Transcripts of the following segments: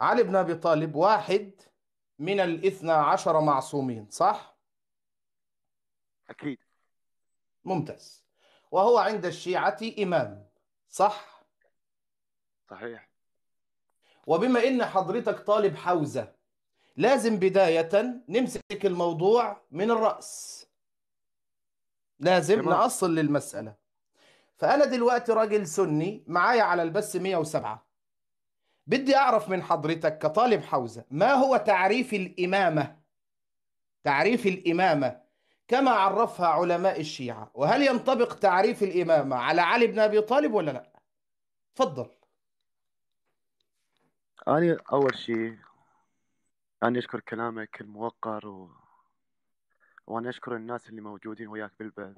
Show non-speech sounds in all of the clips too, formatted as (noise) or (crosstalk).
علي بن أبي طالب واحد من الاثنى عشر معصومين صح؟ أكيد. ممتاز. وهو عند الشيعة إمام صح؟ صحيح. وبما إن حضرتك طالب حوزة لازم بداية نمسك الموضوع من الرأس. لازم تمام. نأصل للمسألة. فأنا دلوقتي راجل سني معايا على البث 107 بدي أعرف من حضرتك كطالب حوزة ما هو تعريف الإمامة؟ تعريف الإمامة كما عرفها علماء الشيعة. وهل ينطبق تعريف الإمامة على علي بن أبي طالب ولا لا؟ تفضل. أنا أول شيء أنا أشكر كلامك الموقر و... وأنا أشكر الناس اللي موجودين وياك بالبث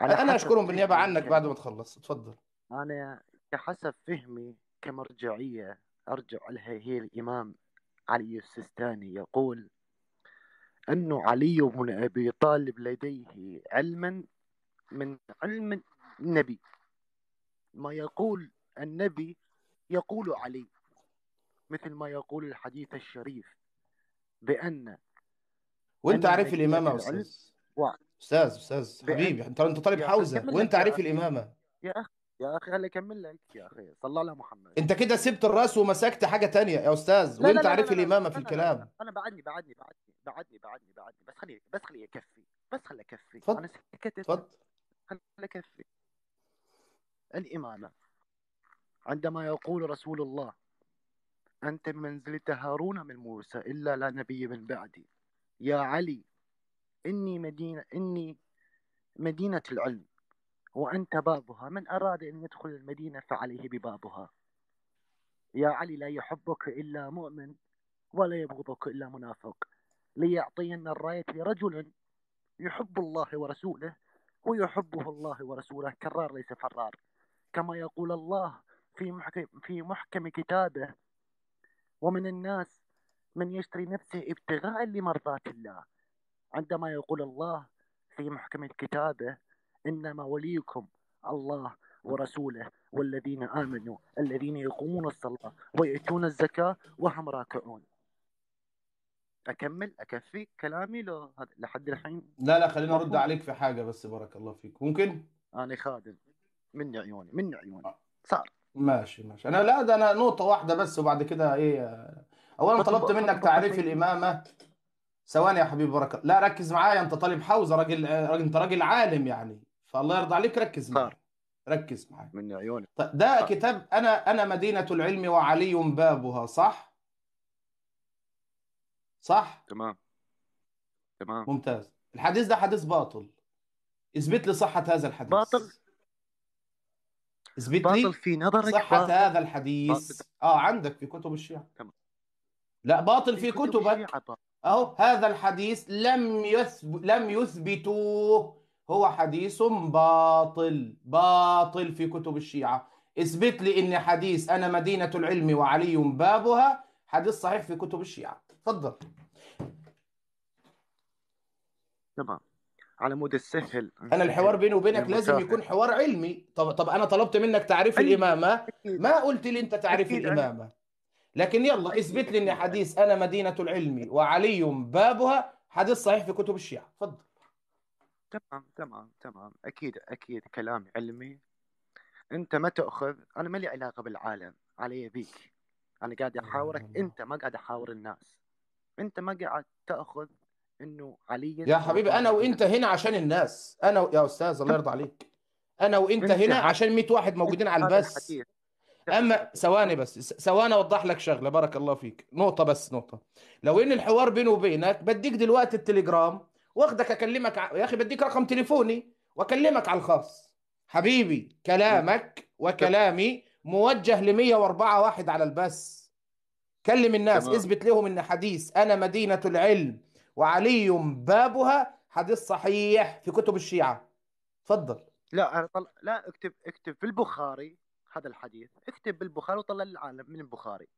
أنا أشكرهم بالنيابة عنك ك... بعد ما تخلص. تفضل. أنا كحسب فهمي كمرجعية أرجع لها هي الإمام علي السيستاني يقول أنه علي بن أبي طالب لديه علما من علم النبي ما يقول النبي يقول علي مثل ما يقول الحديث الشريف بأن وأنت أن عارف الإمامة أستاذ. أستاذ أستاذ حبيبي أنت أنت طالب حوزة يا عارف الإمامة يا أخي يا أخي خلي أكمل لك يا أخي صلى على محمد. أنت كده سبت الرأس ومسكت حاجة تانية يا أستاذ لا وأنت لا لا عارف لا لا الإمامة في لا لا لا لا الكلام أنا بعدني بعدني بعدني بعدني بعدني بعدني. بس خلي بس خلي يكفي بس خلي يكفي. اتفضل. أنا سكتت. اتفضل. خلي يكفي. الإمامة. عندما يقول رسول الله أنت بمنزلة هارون من موسى إلا لا نبي من بعدي. يا علي إني مدينة إني مدينة العلم. وأنت بابها من أراد أن يدخل المدينة فعليه ببابها. يا علي لا يحبك إلا مؤمن ولا يبغضك إلا منافق. ليعطين الراية لرجل يحب الله ورسوله ويحبه الله ورسوله كرار ليس فرار. كما يقول الله في محكم, في محكم كتابه ومن الناس من يشتري نفسه ابتغاء لمرضات الله. عندما يقول الله في محكم كتابه إنما وليكم الله ورسوله والذين آمنوا الذين يقومون الصلاة ويأتون الزكاة وهم راكعون. أكمل؟ أكفي كلامي لو لحد الحين؟ لا لا خلينا أرد عليك في حاجة بس بارك الله فيك. ممكن؟ أنا خادم. من عيوني من عيوني. صار. ماشي ماشي. أنا لا ده أنا نقطة واحدة بس وبعد كده إيه أولا طلبت منك تعريف قصيرة الإمامة. ثواني يا حبيبي الله لا ركز معايا أنت طالب حوزة راجل راجل أنت راجل عالم يعني. فالله يرضى عليك ركز معايا ركز معايا من عيوني. طيب ده صار. كتاب أنا أنا مدينة العلم وعلي بابها صح؟ صح؟ تمام. تمام. ممتاز. الحديث ده حديث باطل. اثبت لي صحة هذا باطل؟ الحديث اثبت باطل لي في نظرك؟ صحة باطل. هذا باطل. الحديث آه عندك في كتب الشيعة. تمام. لا باطل في في كتب كتبك. باطل. أهو هذا الحديث لم يثب... لم يثبتوه. هو حديث باطل باطل في كتب الشيعة. اثبت لي ان حديث أنا مدينة العلم وعلي بابها حديث صحيح في كتب الشيعة. تفضل. تمام. على مود السهل. أنا الحوار بيني وبينك لازم يكون حوار علمي. طب طب أنا طلبت منك تعريف علمي الإمامة. ما قلت لي أنت تعريف الإمامة. لكن يلا اثبت لي ان حديث أنا مدينة العلم وعلي بابها حديث صحيح في كتب الشيعة. تفضل. تمام تمام تمام. أكيد أكيد كلام علمي. أنت ما تأخذ أنا ما لي علاقة بالعالم علي بيك. أنا قاعد الله. أنت ما قاعد أحاور الناس. أنت ما قاعد تأخذ إنه علي يا حبيبي أنا وأنت هنا عشان الناس. أنا و... يا أستاذ الله يرضى عليك. أنا وأنت هنا عشان 100 واحد موجودين على البث. أما ثواني بس ثواني أوضح لك شغلة بارك الله فيك. نقطة بس نقطة. لو إن الحوار بيني وبينك بديك دلوقتي التليجرام واخدك أكلمك ع... يا أخي بديك رقم تليفوني وأكلمك على الخاص. حبيبي كلامك وكلامي موجه ل 104 واحد على البث. كلم الناس تمام. اثبت لهم إن حديث أنا مدينة العلم وعلي بابها حديث صحيح في كتب الشيعة. اتفضل لا أنا طل... لا اكتب اكتب في البخاري هذا الحديث. اكتب بالبخاري وطلع للعالم من البخاري.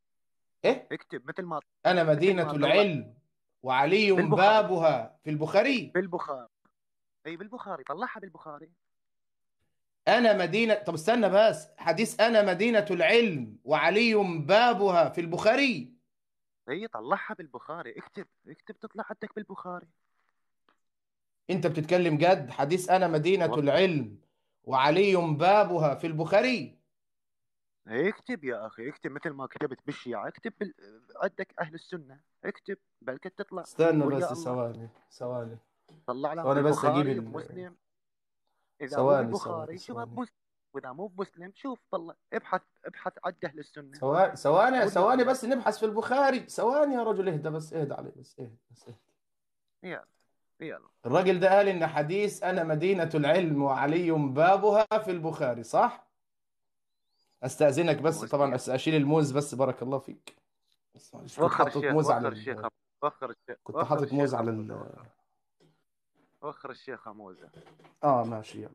إيه؟ اكتب مثل ما أنا مدينة ما العلم. وعلي بالبخاري بابها في البخاري. بالبخاري أي بالبخاري طلعها بالبخاري. أنا مدينة طب استنى بس. حديث أنا مدينة العلم وعلي بابها في البخاري. هي طلعها بالبخاري. اكتب اكتب تطلع عندك بالبخاري. أنت بتتكلم جد. حديث أنا مدينة والله. العلم وعلي بابها في البخاري. اكتب يا أخي اكتب مثل ما كتبت بالشيعة. اكتب بال... عندك أهل السنة. اكتب بلكي تطلع استنى بس. ثواني ثواني طلع لك ثواني بس ال- مسلم إذا ثواني، مو بالبخاري ثواني، شوف. مسلم وإذا مو بمسلم شوف طلع ابحث ابحث عند أهل السنة ثواني ثواني ثواني. بس نبحث في البخاري ثواني يا رجل اهدى بس اهدى علي بس اهدى بس اهدى يلا يلا الراجل ده قال إن حديث أنا مدينة العلم وعلي بابها في البخاري صح؟ أستأذنك بس طبعا أشيل الموز بس بارك الله فيك بس معلش كنت وخر حاطط الشيخ موز على وخر ال... الشيخ وخر الشيخ كنت وخر حاطط موز الشيخ على موزة. ال... وخر الشيخ موزة آه ماشي يلا.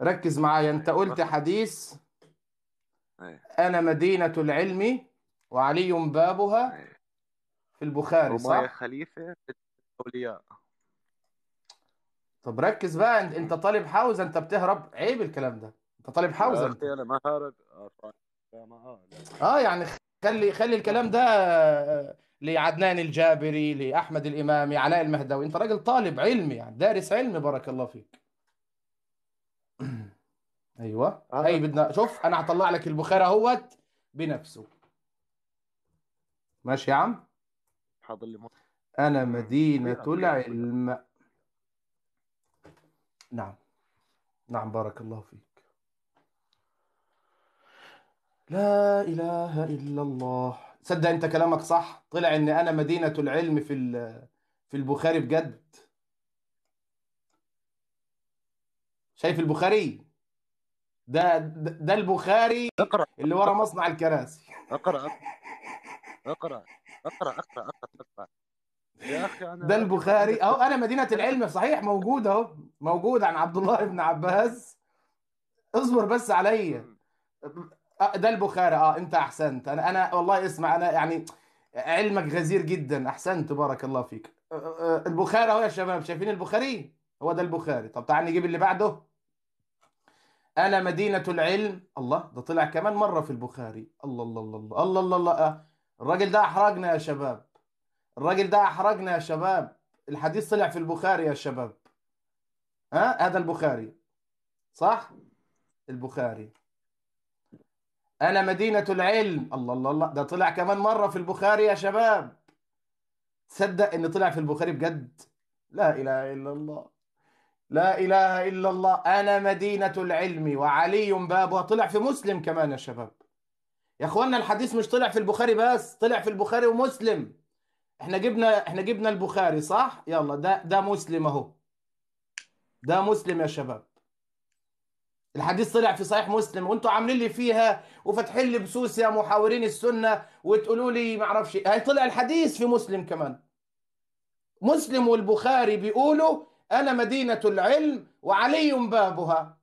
ركز معايا. أنت قلت حديث. إيه أنا مدينة العلم وعلي بابها إيه في البخاري وما صح خليفة اولياء طب ركز بقى. أنت أنت طالب حوزة أنت بتهرب. عيب الكلام ده. أنت طالب حوزة أنت. أنا ما هرب. آه يعني خلي خلي الكلام ده آه، لعدنان الجابري لأحمد الإمامي علاء المهدوي. أنت راجل طالب علم يعني دارس علم بارك الله فيك. (clears throat) أيوه. آه. هي بدنا شوف أنا هطلع لك البخاري أهوت بنفسه. ماشي يا عم؟ حاضر لي بيئة- بيئة. العلم. نعم. نعم بارك الله فيك. لا إله إلا الله. صدق أنت كلامك صح؟ طلع إن أنا مدينة العلم في ال- في البخاري بجد. شايف البخاري؟ ده ده ده البخاري اقرأ. اللي ورا مصنع الكراسي. اقرأ اقرأ اقرأ اقرأ اقرأ يا أخي أنا ده البخاري. أهو أنا مدينة العلم. صحيح موجود أهو. موجود عن عبد الله بن عباس. اصبر بس عليا. آه، ده البخاري. آه أنت أحسنت. أنا أنا والله اسمع أنا يعني علمك غزير جدا. أحسنت. بارك الله فيك. آه، آه، البخاري أهو يا شباب. شايفين البخاري؟ هو ده البخاري. طب تعال نجيب اللي بعده. أنا مدينة العلم. الله ده طلع كمان مرة في البخاري. الله الله الله الله. الله الله, الله. آه، الراجل ده أحرجنا يا شباب. الراجل ده أحرجنا يا شباب. الحديث طلع في البخاري يا شباب. ها هذا البخاري. صح؟ البخاري. أنا مدينة العلم. الله الله الله. ده طلع كمان مرة في البخاري يا شباب. تصدق إن طلع في البخاري بجد؟ لا إله إلا الله. لا إله إلا الله. أنا مدينة العلم وعلي بابها طلع في مسلم كمان يا شباب. يا اخوانا الحديث مش طلع في البخاري بس طلع في البخاري ومسلم. إحنا جبنا إحنا جبنا البخاري صح؟ يلا ده ده مسلم أهو. ده مسلم يا شباب. الحديث طلع في صحيح مسلم وانتوا عاملين لي فيها وفاتحين لي بسوس يا محاورين السنة وتقولوا لي ما أعرفش هي طلع الحديث في مسلم كمان. مسلم والبخاري بيقولوا أنا مدينة العلم وعلي بابها.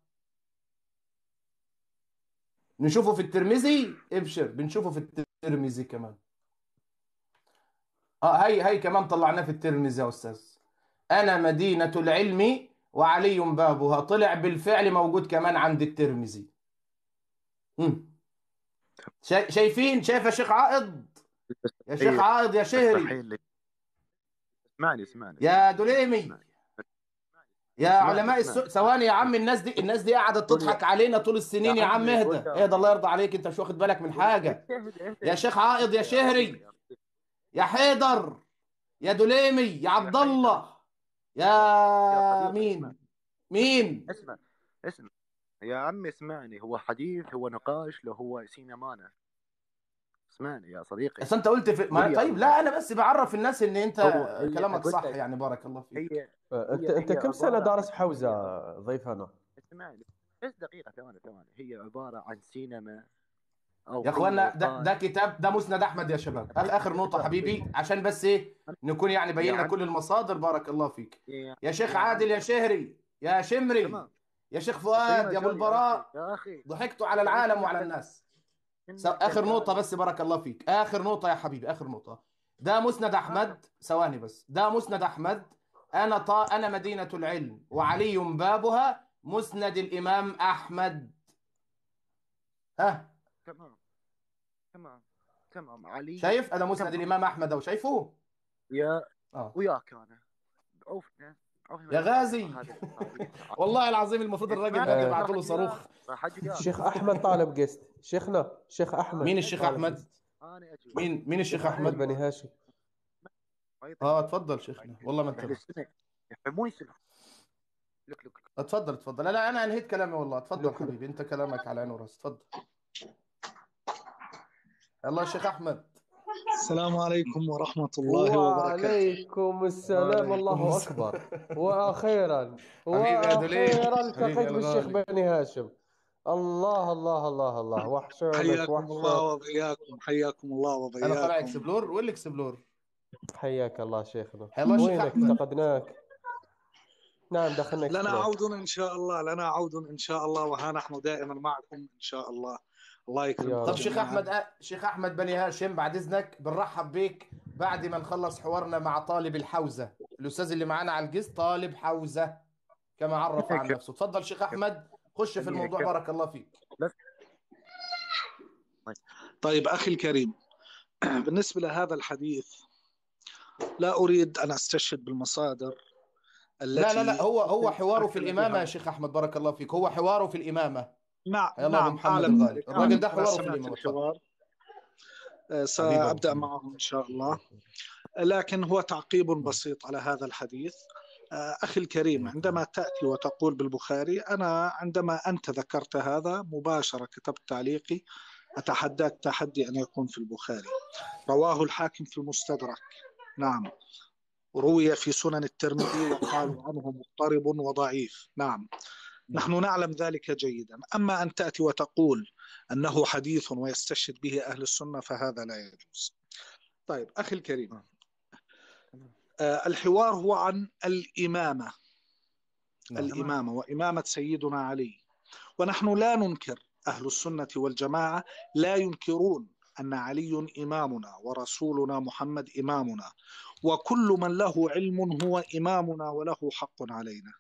نشوفه في الترمذي؟ إبشر بنشوفه في الترمذي كمان. آه هي هي كمان طلعناه في الترمذي يا أستاذ. أنا مدينة العلم وعلي بابها. طلع بالفعل موجود كمان عند الترمذي. شا- شايفين؟ شايف يا شيخ عائض؟ يا شيخ. عائض يا شهري. اسمعني اسمعني. يا دليمي اسمعني. يا علماء. السوق ثواني يا عم الناس دي الناس دي قول تضحك علينا طول السنين يا عم اهدى. اهدى الله يرضى عليك. انت مش واخد بالك من حاجة. يا شيخ عائض يا شهري. يا حيدر. يا دليمي يا عبد الله يا مين. مين؟ اسمع اسمع. يا عمي اسمعني هو حديث هو نقاش لو هو سينمانا. اسمعني يا صديقي. بس انت قلت في ما طيب. لا أنا بس بعرف الناس إن أنت كلامك صح لك. يعني بارك الله فيك. هي انت هي- انت هي كم سنة دارس حوزة ضيفنا؟ اسمعني بس دقيقة ثواني ثواني. هي عبارة عن سينما أو يا أخوانا ده, نقاش. ده كتاب ده مسند أحمد يا شباب. هذا آخر نقطة حبيبي عشان بس إيه؟ نكون يعني بينا عم. كل المصادر. بارك الله فيك. يا- يا شيخ عم. عادل يا شهري يا شمري يا شيخ فؤاد يا أبو البراء. ضحكتوا على العالم وعلى الناس. آخر. نقطة بس بارك الله فيك. آخر نقطة يا حبيبي آخر نقطة. ده مسند أحمد. ثواني بس. ده مسند أحمد. أنا طا أنا مدينة العلم وعلي بابها مسند الإمام أحمد. ها؟ تمام. تمام. تمام. علي. شايف؟ أنا مسند تمام. الإمام أحمد أهو. شايفه؟ يا آه. وياك أنا. عوفنا يا. غازي. والله العظيم المفروض الراجل ده. تبعت له صاروخ. الشيخ أحمد طالب جيست شيخنا شيخ أحمد. مين الشيخ؟ جيست. أنا أجي. مين مين الشيخ أحمد أحمد؟ بني هاشم. آه اتفضل شيخنا. والله ما انت يسمعوا لك لك اتفضل اتفضل. لا أنا انهيت كلامي والله. اتفضل حبيبي انت كلامك على عيني وراس. اتفضل. يا شيخ أحمد. السلام عليكم ورحمة الله وبركاته. وعليكم السلام. الله (laughs) دوليب. وأخيرا حبيبي التقيت بالشيخ. بني هاشم. الله الله الله الله. وحشونك حياكم الله وحشونك وبياكم حياكم الله أنا طالع وبياكم إكسبلور؟ وين الإكسبلور؟ حياك الله شيخنا. شيخ وينك؟ أحمد. افتقدناك. نعم دخلنا لنا إكسبلور. عود إن شاء الله لنا عود إن شاء الله وها نحن دائما معكم إن شاء الله. الله رب. طب شيخ. أحمد أه شيخ أحمد بني هاشم بعد إذنك بنرحب بيك بعد ما نخلص حوارنا مع طالب الحوزة. الأستاذ اللي معانا على الجيست طالب حوزة كما عرف عن نفسه. اتفضل شيخ أحمد خش في الموضوع بارك الله فيك. طيب أخي الكريم (clears throat) بالنسبة لهذا الحديث لا أريد أن أستشهد بالمصادر التي لا لا لا هو هو حواره في الإمامة. يا شيخ أحمد بارك الله فيك. هو حواره في الإمامة. نعم نعم محمد الغالي. ذلك. الراجل ده. الحوار آه، سأبدأ. معه إن شاء الله لكن هو تعقيب بسيط على هذا الحديث آه، أخي الكريم عندما تأتي وتقول بالبخاري أنا عندما أنت ذكرت هذا مباشرة كتبت تعليقي أتحداك تحدي أن يكون في البخاري رواه الحاكم في المستدرك نعم روي في سنن الترمذي وقالوا عنه مضطرب وضعيف نعم نحن نعلم ذلك جيدا. أما أن تأتي وتقول أنه حديث ويستشهد به أهل السنة فهذا لا يجوز. طيب أخي الكريم آه، الحوار هو عن الإمامة. نعم. الإمامة وإمامة سيدنا علي. ونحن لا ننكر أهل السنة والجماعة لا ينكرون أن علي إمامنا ورسولنا محمد إمامنا وكل من له علم هو إمامنا وله حق علينا.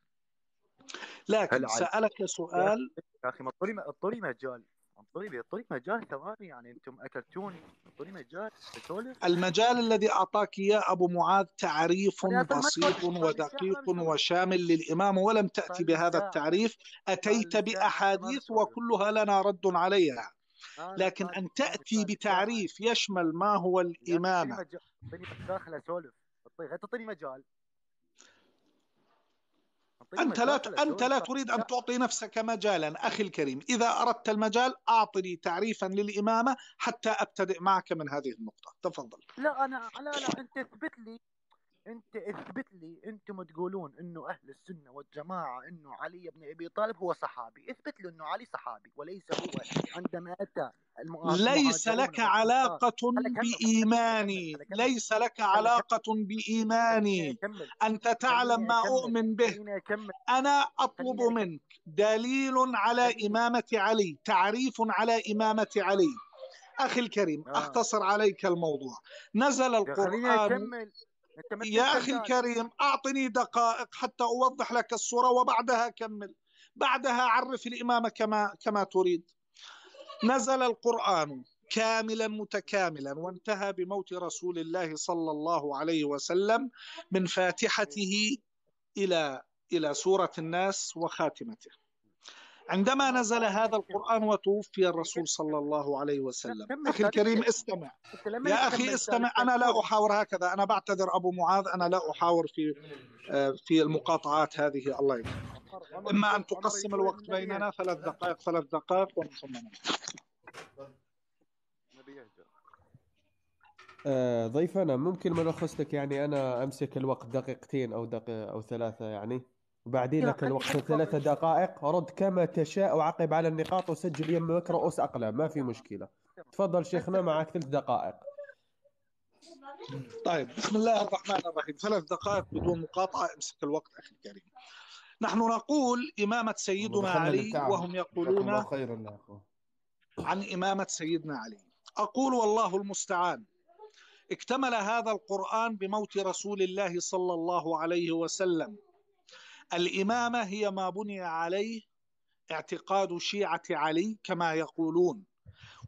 لكن سألك سؤال يا أخي ما اطولي مجال. انطري اطولي مجال ثواني يعني أنتم أكلتوني. اطولي مجال تسولف المجال الذي أعطاك إياه أبو معاذ تعريف بسيط. ودقيق وشامل للإمامة ولم تأتي طيب بهذا. التعريف. أتيت لا. بأحاديث ما وكلها لنا رد عليها. لكن تأتي ما- بتعريف يشمل ما هو اعطيني مجال. اعطيني داخل أسولف. اعطيني تعطيني مجال. أعطيني أنت لا أنت لا. تريد أن تعطي نفسك مجالا أخي الكريم. إذا أردت المجال أعطني تعريفا للإمامة حتى أبتدئ معك من هذه النقطة. تفضل. لا أنا لا لا أنت اثبت لي انت اثبت لي أنتم تقولون إنه أهل السنة والجماعة إنه علي بن أبي طالب هو صحابي. اثبت لي إنه علي صحابي وليس هو عندما أتى ليس لك. علاقة بإيماني. ليس لك علاقة بإيماني. أنت تعلم ما. أؤمن به. أنا أطلب منك دليل على إمامة علي تعريف على إمامة علي. أخي الكريم آه. أختصر عليك الموضوع. نزل القرآن يا أخي. الكريم أعطني دقائق حتى أوضح لك الصورة وبعدها كمل. بعدها عرف الإمامة كما كما تريد. نزل القرآن كاملا متكاملا وانتهى بموت رسول الله صلى الله عليه وسلم من فاتحته إلى إلى سورة الناس وخاتمته. عندما نزل هذا القرآن وتوفي الرسول صلى الله عليه وسلم. أخي الكريم استمع. يا أخي استمع. أنا لا أحاور هكذا. أنا بعتذر أبو معاذ. أنا لا أحاور في آه، في المقاطعات هذه. الله يكرمك إما أن تقسم الوقت بيننا. ثلاث دقائق ثلاث دقائق يهدى. آه، ضيفنا ممكن ملخص لك يعني أنا أمسك الوقت دقيقتين أو دقيقة أو ثلاثة يعني؟ وبعدين لك الوقت. ثلاثة دقائق. رد كما تشاء وعقب على النقاط وسجل يمك رؤوس اقلام ما في مشكلة. تفضل شيخنا معك ثلاث دقائق. طيب بسم الله الرحمن الرحيم. ثلاث دقائق بدون مقاطعة. امسك الوقت أخي الكريم. نحن نقول إمامة سيدنا علي. وهم يقولون خيرا عن إمامة سيدنا علي. أقول والله المستعان. اكتمل هذا القرآن بموت رسول الله صلى الله عليه وسلم. الإمامة هي ما بني عليه اعتقاد شيعة علي كما يقولون.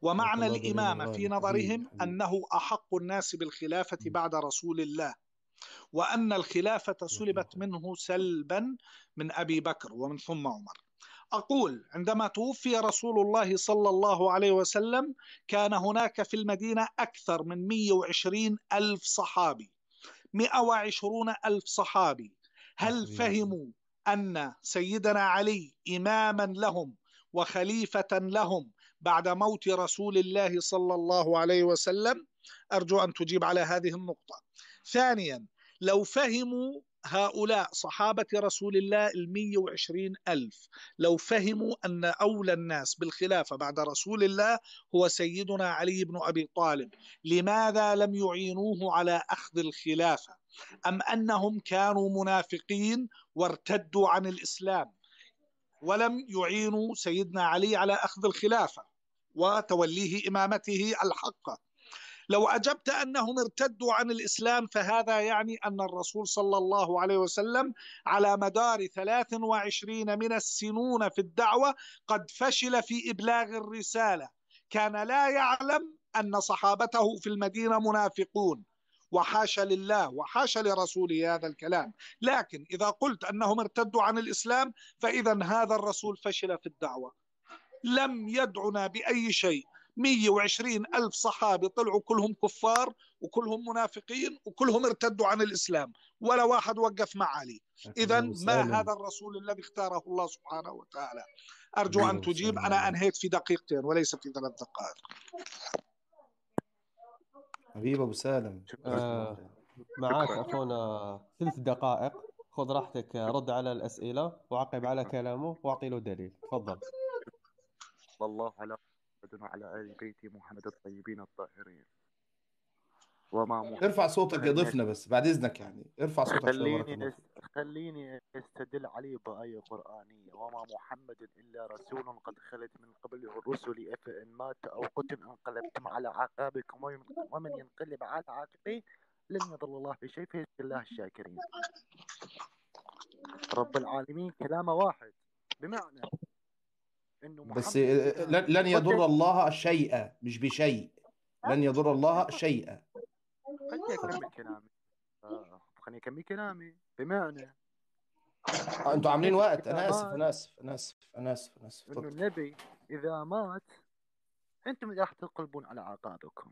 ومعنى الإمامة. في نظرهم. أنه أحق الناس بالخلافة بعد رسول الله. وأن الخلافة سلبت منه سلبا من أبي بكر ومن ثم عمر. أقول عندما توفي رسول الله صلى الله عليه وسلم كان هناك في المدينة أكثر من 120 ألف صحابي. 120 ألف صحابي. هل. فهموا أن سيدنا علي إماما لهم وخليفة لهم بعد موت رسول الله صلى الله عليه وسلم أرجو أن تجيب على هذه النقطة ثانيا لو فهموا هؤلاء صحابة رسول الله المية وعشرين ألف. لو فهموا أن أولى الناس بالخلافة بعد رسول الله هو سيدنا علي بن أبي طالب. لماذا لم يعينوه على أخذ الخلافة؟ أم أنهم كانوا منافقين وارتدوا عن الإسلام؟ ولم يعينوا سيدنا علي على أخذ الخلافة وتوليه إمامته الحقة. لو أجبت أنهم ارتدوا عن الإسلام فهذا يعني أن الرسول صلى الله عليه وسلم على مدار 23 من السنون في الدعوة قد فشل في إبلاغ الرسالة. كان لا يعلم أن صحابته في المدينة منافقون. وحاشا لله وحاشا لرسوله هذا الكلام. لكن إذا قلت أنهم ارتدوا عن الإسلام فإذا هذا الرسول فشل في الدعوة. لم يدعنا بأي شيء. 120 ألف صحابي طلعوا كلهم كفار وكلهم منافقين وكلهم ارتدوا عن الإسلام ولا واحد وقف مع علي إذا ما. هذا الرسول الذي اختاره الله سبحانه وتعالى؟ أرجو أن تجيب. أنا أنهيت في دقيقتين وليس في ثلاث دقائق. حبيب أبو سالم. آه، معك أخونا ثلاث دقائق. خذ راحتك رد على الأسئلة وعقب على كلامه واعطي له دليل. تفضل. صلى الله على محمد وعلى آل بيت محمد الطيبين الطاهرين. وما محمد ارفع صوتك يا ضيفنا بس بعد إذنك يعني. ارفع صوتك خليني. خليني أستدل عليه بآية قرآنية. وما محمد إلا رسول قد خلت من قبله الرسل أفإن مات أو قتل انقلبتم على عقابكم ومن- ينقلب على عقبيه لن يضل الله بشيء فيجزي الله الشاكرين. رب العالمين كلامه واحد. بمعنى إنه محمد بس آه، لن لن يضر الله شيئا مش بشيء. لن يضر الله شيئا. خليني أكمل كلامي. آه، خليني أكمل كلامي. بمعنى آه، أنتوا عاملين وقت. أنا آسف أنا آسف أنا آسف أنا آسف أنا آسف. إنه. النبي إذا مات أنتم اللي راح تنقلبون على أعقابكم.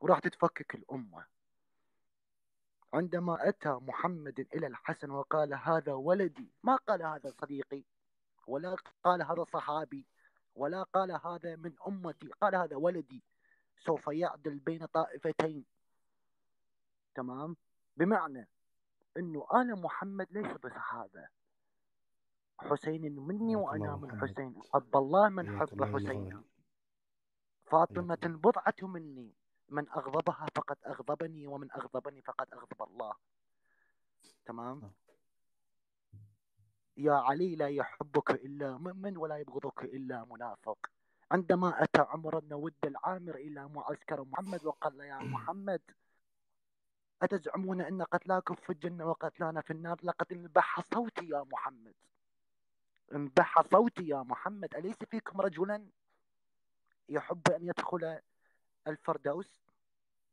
وراح تتفكك الأمة. عندما أتى محمد إلى الحسن وقال هذا ولدي. ما قال هذا صديقي. ولا قال هذا صحابي ولا قال هذا من أمتي قال هذا ولدي. سوف يعدل بين طائفتين. تمام؟ بمعنى إنه أنا محمد ليس بصحابة. حسين مني الله من. حسين. حب الله من حب حسين. فاطمة بضعة مني. من أغضبها فقد أغضبني ومن أغضبني فقد أغضب الله. تمام؟ نعم. يا علي لا يحبك إلا مؤمن ولا يبغضك إلا منافق. عندما أتى عمر بن ود العامر إلى معسكر محمد وقال يا محمد أتزعمون أن قتلاكم في الجنة وقتلانا في النار؟ لقد انبح صوتي يا محمد. انبح صوتي يا محمد. أليس فيكم رجلا يحب أن يدخل الفردوس؟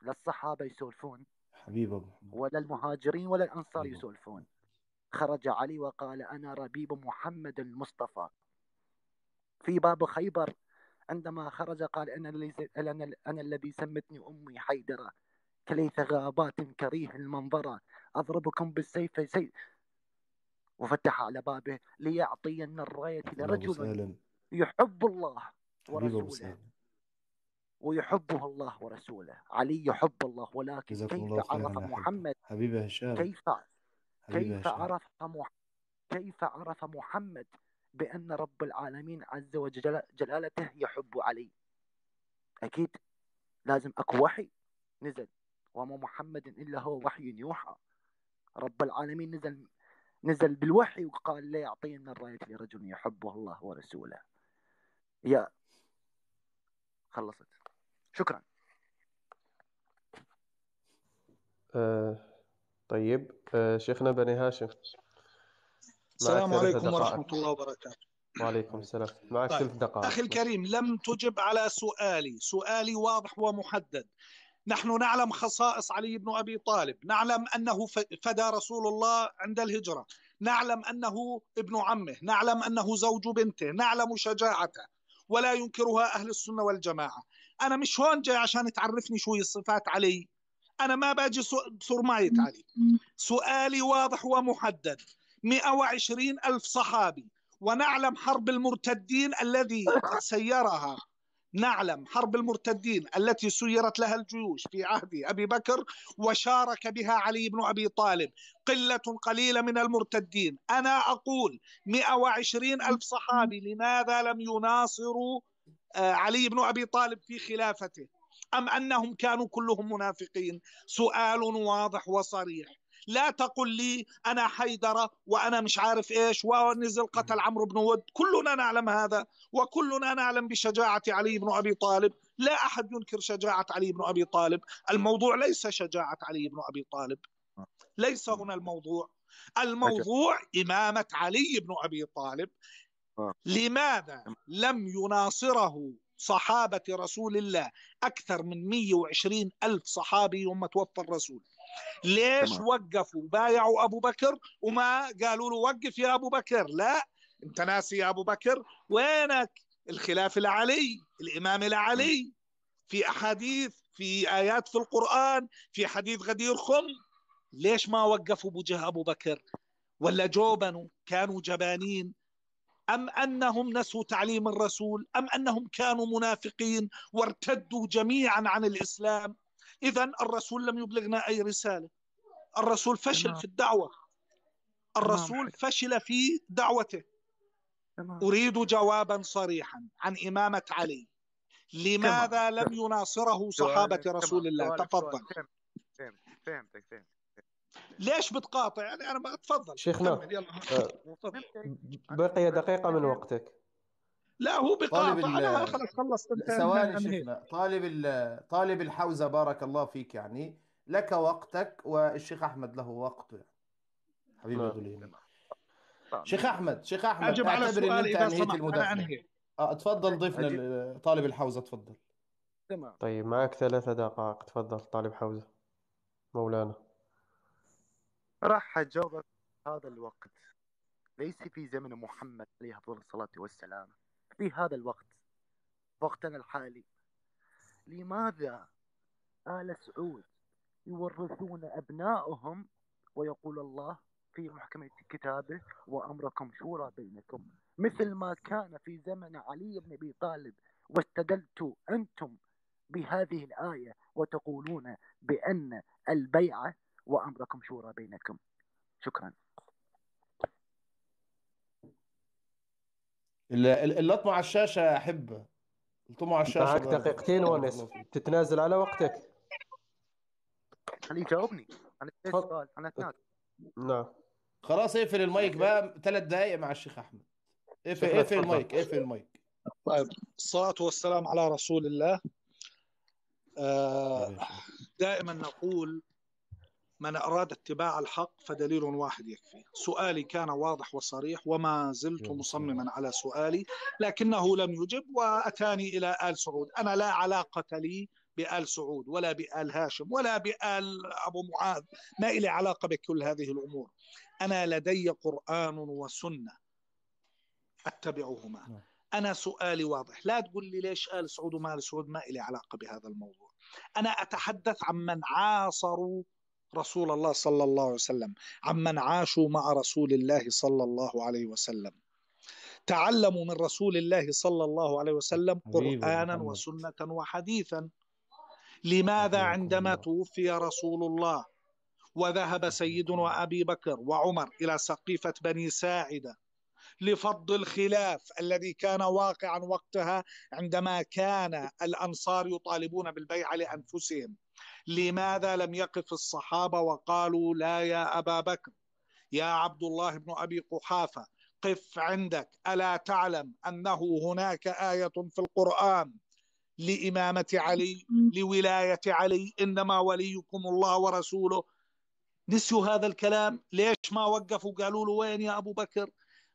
لا الصحابة يسولفون حبيب محمد. ولا المهاجرين ولا الأنصار. يسولفون. خرج علي وقال أنا ربيب محمد المصطفى. في باب خيبر عندما خرج قال أنا الذي أنا أنا الذي سمتني أمي حيدرة. كليث غابات كريه المنظرة. أضربكم بالسيف سيف وفتح على بابه ليعطين الراية لرجل يحب الله ورسوله. ويحبه الله ورسوله. علي يحب الله ولكن كيف الله عرف محمد؟ حبيبي هشام. كيف حبيبي كيف عرف مح... كيف عرف محمد بأن رب العالمين عز وجل جلالته يحب علي؟ أكيد. لازم أكو وحي نزل. وما محمد إلا هو وحي يوحى. رب العالمين نزل نزل بالوحي وقال لا يعطينا الراية لرجل يحبه الله ورسوله. يا خلصت. شكرا. آه، طيب آه، شيخنا بني هاشم. السلام عليكم. ورحمة الله وبركاته. وعليكم السلام. معك طيب. ثلاث دقائق. أخي الكريم لم تجب على سؤالي. سؤالي واضح ومحدد. نحن نعلم خصائص علي بن أبي طالب. نعلم أنه فدى رسول الله عند الهجرة. نعلم أنه ابن عمه. نعلم أنه زوج بنته. نعلم شجاعته. ولا ينكرها أهل السنة والجماعة. أنا مش هون جاي عشان تعرفني شو صفات علي. أنا ما بأجي سو- سرماية علي. سؤالي واضح ومحدد. 120 ألف صحابي. ونعلم حرب المرتدين الذي سيرها. نعلم حرب المرتدين التي سيرت لها الجيوش في عهد أبي بكر وشارك بها علي بن أبي طالب. قلة قليلة من المرتدين. أنا أقول 120 ألف صحابي لماذا لم يناصروا آه، علي بن أبي طالب في خلافته؟ أم أنهم كانوا كلهم منافقين؟ سؤال واضح وصريح. لا تقل لي أنا حيدرة وأنا مش عارف إيش ونزل قتل عمرو بن ود. كلنا نعلم هذا وكلنا نعلم بشجاعة علي بن أبي طالب. لا أحد ينكر شجاعة علي بن أبي طالب. الموضوع ليس شجاعة علي بن أبي طالب. ليس هنا الموضوع. الموضوع إمامة علي بن أبي طالب. آه. لماذا لم يناصره صحابة رسول الله. أكثر من 120 ألف صحابي يوم توفى الرسول. ليش تمام. وقفوا؟ بايعوا أبو بكر وما قالوا له وقف يا أبو بكر. لا أنت ناسي يا أبو بكر. وينك؟ الخلاف لعلي الإمام لعلي في أحاديث في آيات في القرآن في حديث غدير خم. ليش ما وقفوا بوجه أبو بكر؟ ولا جوبنوا كانوا جبانين. أم أنهم نسوا تعليم الرسول؟ أم أنهم كانوا منافقين وارتدوا جميعا عن الإسلام؟ إذا الرسول لم يبلغنا أي رسالة. الرسول فشل. في الدعوة. الرسول. فشل في دعوته. أريد جوابا صريحا عن إمامة علي. لماذا لم يناصره صحابة رسول. الله؟ تفضل. فهمتك فهمت ليش بتقاطع؟ يعني أنا ما أتفضل شيخنا. آه،. بقي دقيقة من وقتك. لا هو بقاطع. أنا خلص خلصت ثواني. شيخنا. طالب ال- طالب الحوزة بارك الله فيك يعني. لك وقتك والشيخ أحمد له وقته يعني. حبيبي نعم. شيخ أحمد شيخ أحمد أجب على سؤالي أنهيت سمحت أنا المداخلة أنهي. آه، تفضل ضيفنا طالب الحوزة تفضل. تمام. طيب معك ثلاثة دقائق. تفضل طالب حوزة. مولانا. راح أجاوبك هذا الوقت. ليس في زمن محمد عليه أفضل الصلاة والسلام. في هذا الوقت وقتنا الحالي. لماذا آل سعود يورثون أبنائهم ويقول الله في محكمة كتابه وأمركم شورى بينكم؟ مثل ما كان في زمن علي بن أبي طالب واستدلت أنتم بهذه الآية وتقولون بأن البيعة وأمركم شورى بينكم. شكرا. ال- ال- اللطمة على الشاشة أحب اللطمة على الشاشة معك دقيقتين فيك. تتنازل على وقتك. خليه يجاوبني. أنا. السؤال. أنا أتنازل نعم. خلاص اقفل المايك بقى. ثلاث دقايق مع الشيخ أحمد. اقفل اقفل. المايك اقفل المايك. طيب. الصلاة والسلام على رسول الله. آه، دائما نقول من أراد اتباع الحق فدليل واحد يكفي. سؤالي كان واضح وصريح وما زلت مصمما على سؤالي لكنه لم يجب وأتاني إلى آل سعود. أنا لا علاقة لي بآل سعود ولا بآل هاشم ولا بآل أبو معاذ. ما إلي علاقة بكل هذه الأمور. أنا لدي قرآن وسنة أتبعهما. نعم. أنا سؤالي واضح. لا تقول لي ليش آل سعود وما آل سعود. ما إلي علاقة بهذا الموضوع. أنا أتحدث عمن عاصروا رسول الله صلى الله عليه وسلم عمن عاشوا مع رسول الله صلى الله عليه وسلم تعلموا من رسول الله صلى الله عليه وسلم قرآنا. وسنة وحديثا لماذا عندما. توفي رسول الله وذهب سيدنا أبي بكر وعمر إلى سقيفة بني ساعدة لفض الخلاف الذي كان واقعا وقتها عندما كان الأنصار يطالبون بالبيع لأنفسهم لماذا لم يقف الصحابة وقالوا لا يا أبا بكر يا عبد الله بن أبي قحافة قف عندك ألا تعلم أنه هناك آية في القرآن لإمامة علي لولاية علي إنما وليكم الله ورسوله. نسيوا هذا الكلام؟ ليش ما وقفوا؟ قالوا له وين يا أبو بكر؟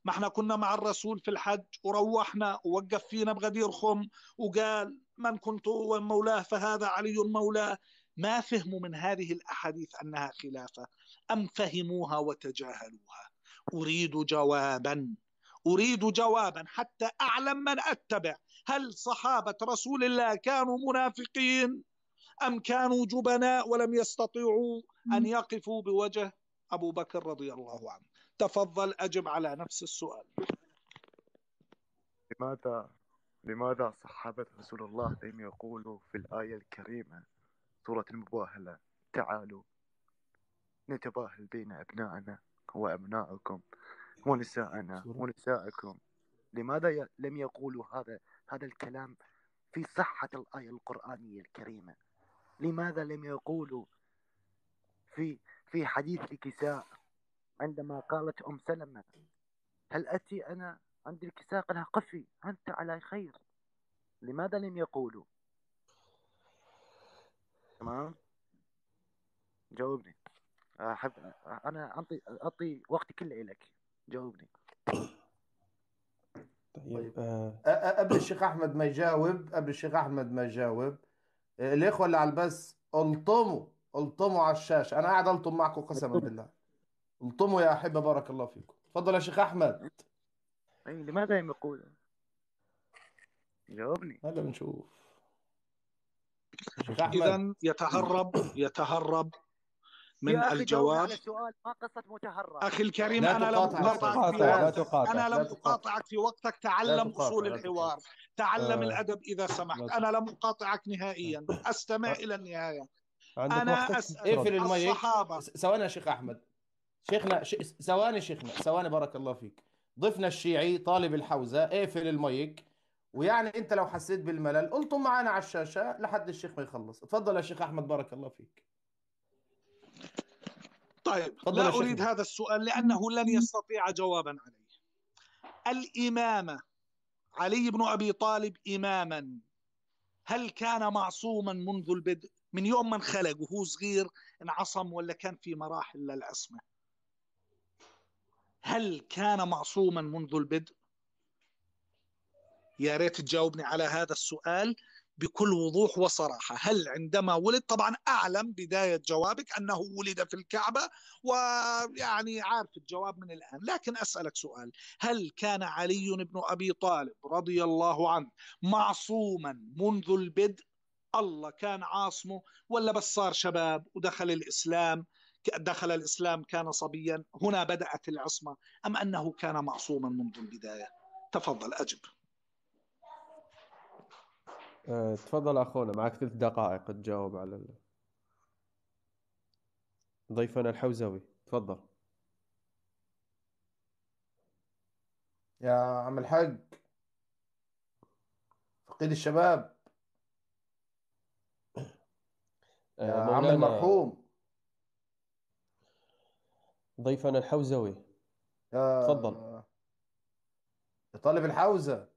ما إحنا كنا مع الرسول في الحج وروحنا ووقف فينا بغدير خم وقال من كنت مولاه فهذا علي مولاه ما فهموا من هذه الأحاديث أنها خلافة أم فهموها وتجاهلوها؟ أريد جوابا أريد جوابا حتى أعلم من أتبع. هل صحابة رسول الله كانوا منافقين؟ أم كانوا جبناء ولم يستطيعوا أن يقفوا بوجه أبو بكر رضي الله عنه؟ تفضل أجب على نفس السؤال. لماذا لماذا صحابة رسول الله لم يقولوا في الآية الكريمة سورة المباهلة. تعالوا نتباهل بين أبنائنا وأبنائكم ونساءنا ونسائكم لماذا ي- لم يقولوا هذا هذا الكلام في صحة الآية القرآنية الكريمة؟ لماذا لم يقولوا في في حديث الكساء عندما قالت أم سلمة هل أتي أنا عند الكساء قالها قفي أنت على خير. لماذا لم يقولوا؟ تمام؟ جاوبني. أحب أنا أعطي أعطي وقتي كله لك جاوبني. طيب آه، أ- أ- قبل الشيخ أحمد ما يجاوب قبل الشيخ أحمد ما يجاوب آه، الإخوة اللي على البث ألطموا ألطموا على الشاشة. أنا قاعد ألطم معكم قسما بالله. ألطموا يا أحبة بارك الله فيكم. تفضل يا شيخ أحمد. أي لماذا لم يقولوا جاوبني. هلا بنشوف. إذا يتهرب يتهرب من الجواب السؤال ما قصة متهرب. أخي الكريم لا أنا لم. في وقتك أنا لا لم تقاطع. أقاطعك في وقتك تعلم لا الحوار. تعلم آه. الأدب إذا سمحت. لا أنا لم أقاطعك نهائيا. أستمع آه. إلى النهاية. عندك أنا وقتك؟ أسأل ترد. اقفل المايك. الصحابة. س- ثواني يا شيخ أحمد. شيخنا ش... ثواني شيخنا ثواني بارك الله فيك. ضيفنا الشيعي طالب الحوزة اقفل المايك. ويعني انت لو حسيت بالملل قلتم معانا على الشاشة لحد الشيخ ما يخلص. اتفضل يا شيخ أحمد بارك الله فيك. طيب لا. أريد هذا السؤال لأنه لن يستطيع جوابا عليه. الإمامة علي بن أبي طالب إماما هل كان معصوما منذ البدء؟ من يوم من خلق وهو صغير انعصم ولا كان في مراحل للعصمة؟ هل كان معصوما منذ البدء؟ يا ريت تجاوبني على هذا السؤال بكل وضوح وصراحة. هل عندما ولد طبعا أعلم بداية جوابك أنه ولد في الكعبة ويعني عارف الجواب من الآن. لكن أسألك سؤال هل كان علي بن أبي طالب رضي الله عنه معصوما منذ البدء؟ الله كان عاصمه ولا بس صار شباب ودخل الإسلام؟ دخل الإسلام كان صبيا هنا بدأت العصمة أم أنه كان معصوما منذ البداية؟ تفضل أجب. آه، تفضل أخونا معك ثلاث دقائق تجاوب على ال... ضيفنا الحوزوي تفضل. يا عم الحاج. فقيد الشباب. آه، يا عم مولانا المرحوم. ضيفنا الحوزوي. يا تفضل. يا طالب الحوزة.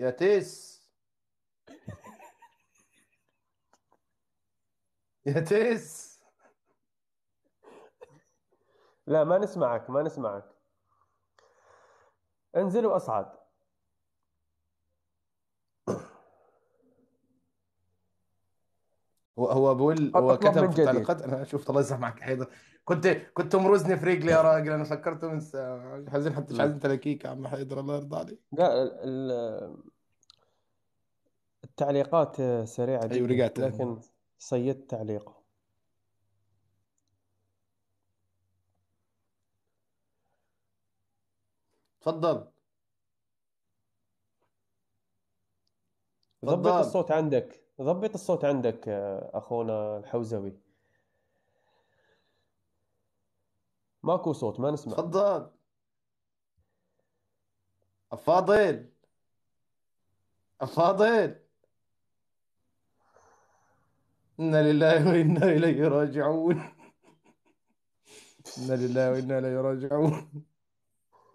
يا تيس. (laughs) يا تيس. لا ما نسمعك ما نسمعك. انزل واصعد هو هو بيقول هو كتب في التعليقات أنا شفت الله يسامحك حيدر. كنت كنت مرزني في رجلي يا راجل. أنا فكرته من حزين حتى مش عايز انت لكيك يا عم حيدر. الله يرضى عليك. لا ال- ال- التعليقات سريعة أيوه جدا رجعت. لكن صيدت تعليقه. تفضل. ضبط تفضل. الصوت عندك. ضبط الصوت عندك أخونا الحوزوي. ماكو صوت ما نسمع. تفضل. الفاضل الفاضل إنا لله وإنا إليه راجعون. إنا لله وإنا إليه راجعون.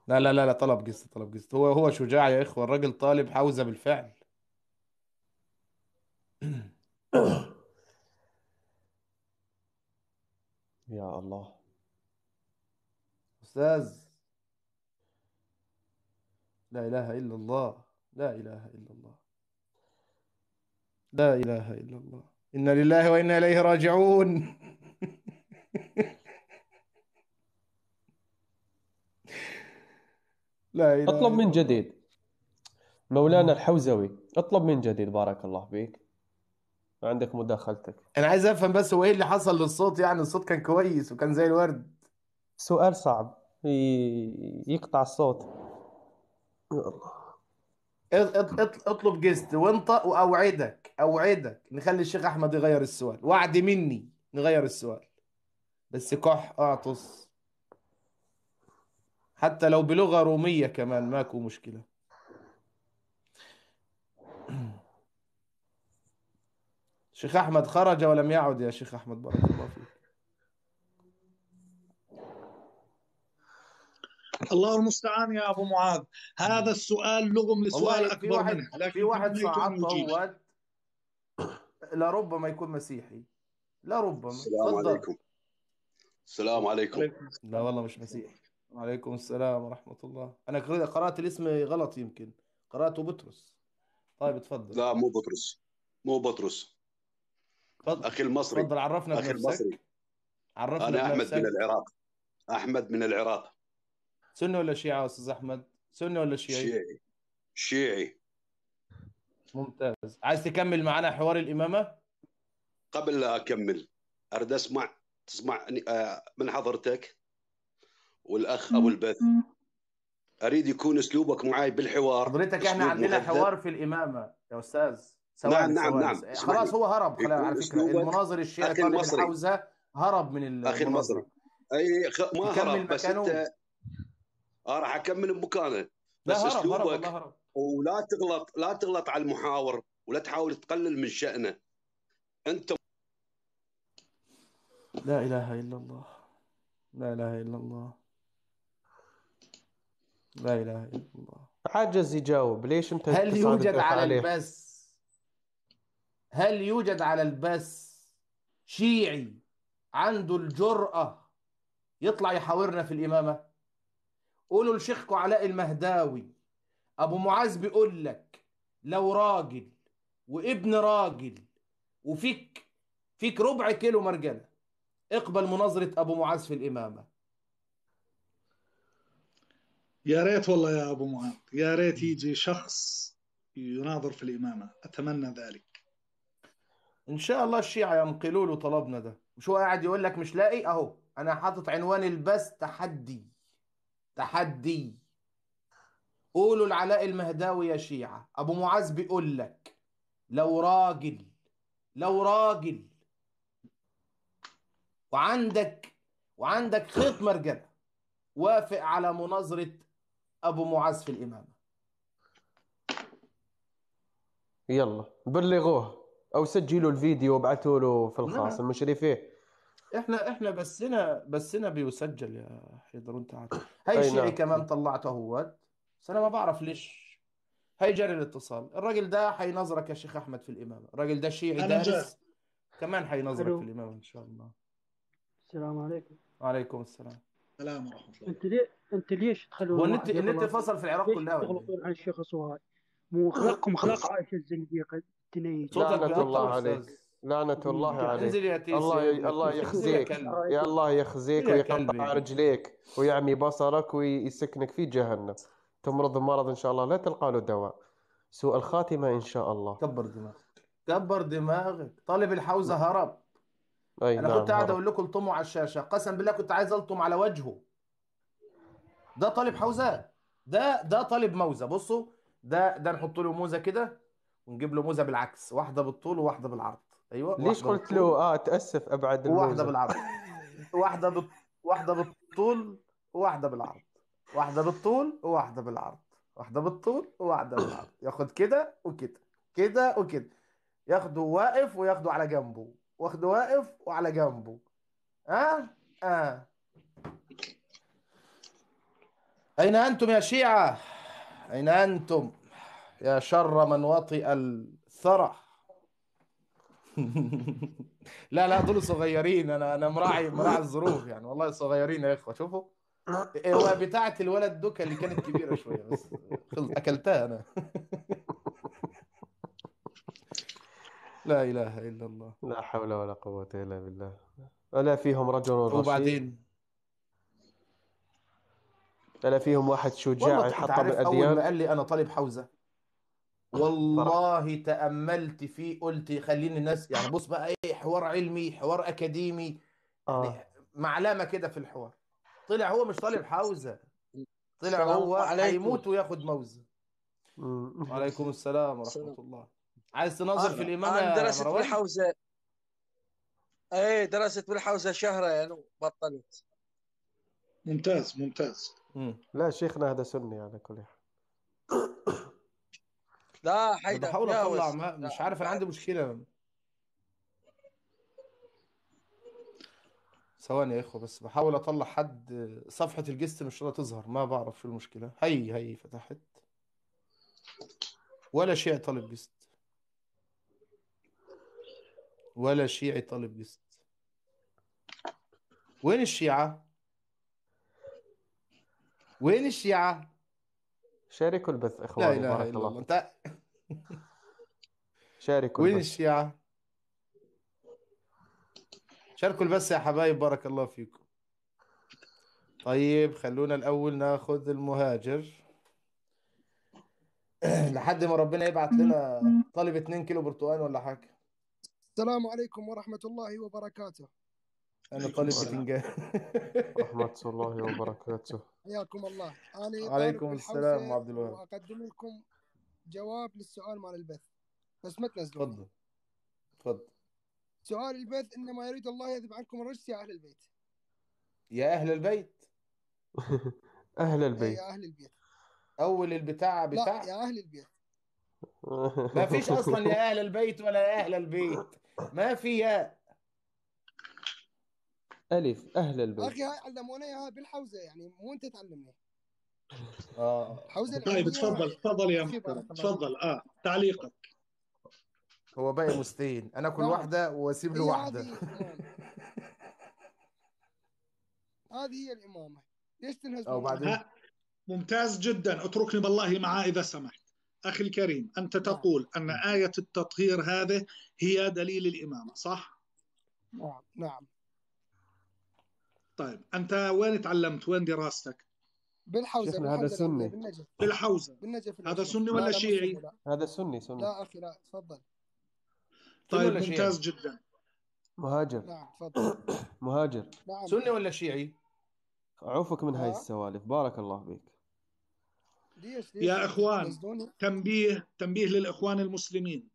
لا لا لا لا طلب قسط طلب قسط. هو هو شجاع يا إخوة الراجل طالب حوزة بالفعل. يا الله. أستاذ. لا إله إلا الله. لا إله إلا الله. لا إله إلا الله. إنا لله وإنا إليه راجعون. (laughs) لا إله أطلب من الله. جديد. مولانا الحوزوي أطلب من جديد. بارك الله فيك. عندك مداخلتك. أنا عايز أفهم بس هو إيه اللي حصل للصوت يعني؟ الصوت كان كويس وكان زي الورد. سؤال صعب. ي- يقطع الصوت. اط- اط- اط- اطلب جست. وانطق وأوعدك أوعدك نخلي الشيخ أحمد يغير السؤال. وعد مني نغير السؤال. بس كح أعطس. حتى لو بلغة رومية كمان ماكو مشكلة. شيخ أحمد خرج ولم يعد يا شيخ أحمد بارك الله فيك. الله المستعان يا أبو معاذ. هذا السؤال لغم لسؤال والله في أكبر واحد منه لكن في واحد هو لربما يكون مسيحي. لربما. السلام تفضل. عليكم. السلام عليكم. لا والله مش مسيحي. وعليكم السلام ورحمة الله. أنا قرأت قرأت الاسم غلط يمكن. قرأته بطرس. طيب اتفضل لا مو بطرس. مو بطرس. اتفضل أخي المصري. اتفضل عرفنا أخي بنفسك. المصري. عرفنا أنا أحمد من العراق. أحمد من العراق. سني ولا شيعة يا أستاذ أحمد؟ سني ولا شيعي؟ شيعي. شيعي. ممتاز. عايز تكمل معنا حوار الإمامة؟ قبل لا أكمل أريد أسمع تسمع آه، من حضرتك والأخ أبو البث. أريد يكون أسلوبك معي بالحوار حضرتك إحنا عندنا حوار في الإمامة يا أستاذ نعم ثواني نعم ثواني نعم. خلاص اسمعني. هو هرب خلاص على فكرة. اسلوبك المناظر الشيعي طالب المصري. الحوزة هرب من أخي المصري. أي خ... ما هرب بس مكانه. أنت آه راح أكمل بمكانه. لا بس هرب هرب اسلوبك والله هرب. ولا تغلط لا تغلط على المحاور ولا تحاول تقلل من شأنه. أنت لا إله إلا الله. لا إله إلا الله. لا إله إلا الله. عاجز يجاوب. ليش أنت هل يوجد على البث؟ هل يوجد على البث شيعي عنده الجرأة يطلع يحاورنا في الإمامة؟ قولوا لشيخكم علاء المهداوي أبو معاذ بيقول لك لو راجل وابن راجل وفيك فيك ربع كيلو مرجلة اقبل مناظرة أبو معاذ في الإمامة. يا ريت والله يا أبو معاذ يا ريت يجي شخص يناظر في الإمامة أتمنى ذلك. إن شاء الله الشيعة ينقلوا له طلبنا ده. مش هو قاعد يقول لك مش لاقي؟ أهو. أنا حاطط عنوان البث تحدي. تحدي. قولوا لعلاء المهداوي يا شيعة. أبو معاذ بيقول لك لو راجل لو راجل وعندك وعندك خيط مرجلة وافق على مناظرة أبو معاذ في الإمامة. يلا بلغوه أو سجلوا الفيديو وابعثوا له في الخاص المشرفين إحنا إحنا بسنا بسنا بيسجل يا حيدر أنت عارف. هاي أي شيعي نعم. كمان طلعته هوت بس أنا ما بعرف ليش. هاي جري الاتصال. الراجل ده حينظرك يا شيخ أحمد في الامامه الراجل ده شيعي دارس. كمان حينظرك في الامامه إن شاء الله. السلام عليكم. وعليكم السلام. السلام ورحمة الله. أنت ليه أنت ليش تخلون هو النت النت فصل في العراق ليش كلها إيه؟ تغلطون عن الشيخ صهيب مو اخلاقكم اخلاق عائشه الزنديقة. صوتك لعنة الله عليك. لعنة الله عليك. انزل يا تيسي. الله ي... الله يخزيك. يا الله يخزيك ويقطع رجليك ويعمي بصرك ويسكنك في جهنم. تمرض مرض إن شاء الله. لا تلقى له دواء. سوء الخاتمة إن شاء الله. كبر دماغك. كبر دماغك. طالب الحوزة هرب. أي أنا نعم كنت قاعد أقول لكم الطموا على الشاشة. قسم بالله كنت عايز ألطم على وجهه. ده طالب حوزة. ده ده طالب موزة. بصوا. ده ده نحط له موزة كده. ونجيب له موزة بالعكس واحدة بالطول وواحدة بالعرض. أيوه ليش واحدة قلت بالطول له؟ آه تأسف أبعد وواحدة الموزة. بالعرض. (laughs) واحدة بال... واحدة بالطول وواحدة بالعرض. واحدة بالطول وواحدة بالعرض. واحدة بالطول وواحدة بالعرض. (coughs) ياخد كده وكده. كده وكده. ياخده واقف وياخده على جنبه. واخده واقف وعلى جنبه. ها آه؟ آه. أين أنتم يا شيعة؟ أين أنتم؟ يا شر من وطئ الثرى؟ لا لا دول صغيرين. أنا أنا مراعي مراعي الظروف يعني. والله صغيرين يا إخوة شوفوا. هو بتاعه الولد دوكا اللي كانت كبيرة شوية بس خلص أكلتها أنا. لا إله إلا الله. لا حول ولا قوة إلا بالله. ألا فيهم رجل رشيد؟ وبعدين؟ ألا فيهم واحد شجاع يحطم عارف أول ما قال لي أنا طالب حوزة والله تأملت فيه قلت خليني الناس يعني بص بقى إيه حوار علمي حوار أكاديمي آه. يعني معلمة كده في الحوار. طلع هو مش طالب حوزة. طلع السلام هو عليكم. هيموت وياخد موزة. وعليكم السلام ورحمة. الله. عايز تناظر في الامامه أنا يا درست مروان؟ بالحوزة. إيه درست بالحوزة شهرين وبطلت ممتاز ممتاز. مم. لا شيخنا هذا سني على كل حال. لا أنا حيدر بحاول أطلع تجاوز ما مش لا، عارف أنا عندي. مشكلة. ثواني يا إخوة بس بحاول أطلع حد. صفحة الجست مش راضية تظهر ما بعرف شو المشكلة. هي هي فتحت. ولا شيعي طالب جست. ولا شيعي طالب جست. وين الشيعة؟ وين الشيعة؟ شاركوا البث لا إخواني إله بارك إلا الله انت شاركوا وين البث. الشيعة؟ شاركوا البث يا حبايب بارك الله فيكم. طيب خلونا الأول ناخذ المهاجر. (clears throat) لحد ما ربنا يبعت لنا طالب 2 كيلو برتقال ولا حاجة. السلام عليكم ورحمة الله وبركاته. أنا عليكم طالب. بتنجان. رحمة (laughs) الله وبركاته. حياكم الله. طالب عليكم السلام عبد الوهاب. وأقدم لكم جواب للسؤال مال البث. بس ما تنزلوني اتفضل اتفضل سؤال البث إنما يريد الله يذهب عنكم الرجس يا أهل البيت. يا أهل البيت؟ (laughs) أهل إيه البيت. يا أهل البيت. أول البتاع لا بتاع؟ يا أهل البيت. ما فيش أصلا يا أهل البيت ولا يا أهل البيت. ما في يا ألف أهل البيت. أخي هاي علمونا إياها بالحوزة يعني مو أنت تعلمني. آه. الحوزة طيب تفضل تفضل يا محترم تفضل. آه تعليقك. هو باقي مستين. أنا أكل نعم واحدة وأسيب له هي واحدة. هذه (laughs) هي الإمامة. ليش بعدين. ها ممتاز جدا. اتركني بالله معاه إذا سمحت. أخي الكريم أنت نعم. تقول أن آية التطهير هذه هي دليل الإمامة صح؟ نعم نعم. طيب أنت وين تعلمت؟ وين دراستك؟ بالحوزة شيخنا هذا سني. بالنجف. بالحوزة. بالنجف هذا سني لا ولا شيعي؟ هذا سني سني. لا أخي لا تفضل. طيب شيعي ممتاز جدا. مهاجر. نعم تفضل. (coughs) مهاجر. نعم. سني ولا شيعي؟ عوفك من هاي ها السوالف. بارك الله بك ليش ليش؟ يا تنزلوني تنبيه تنبيه للإخوان المسلمين. ال-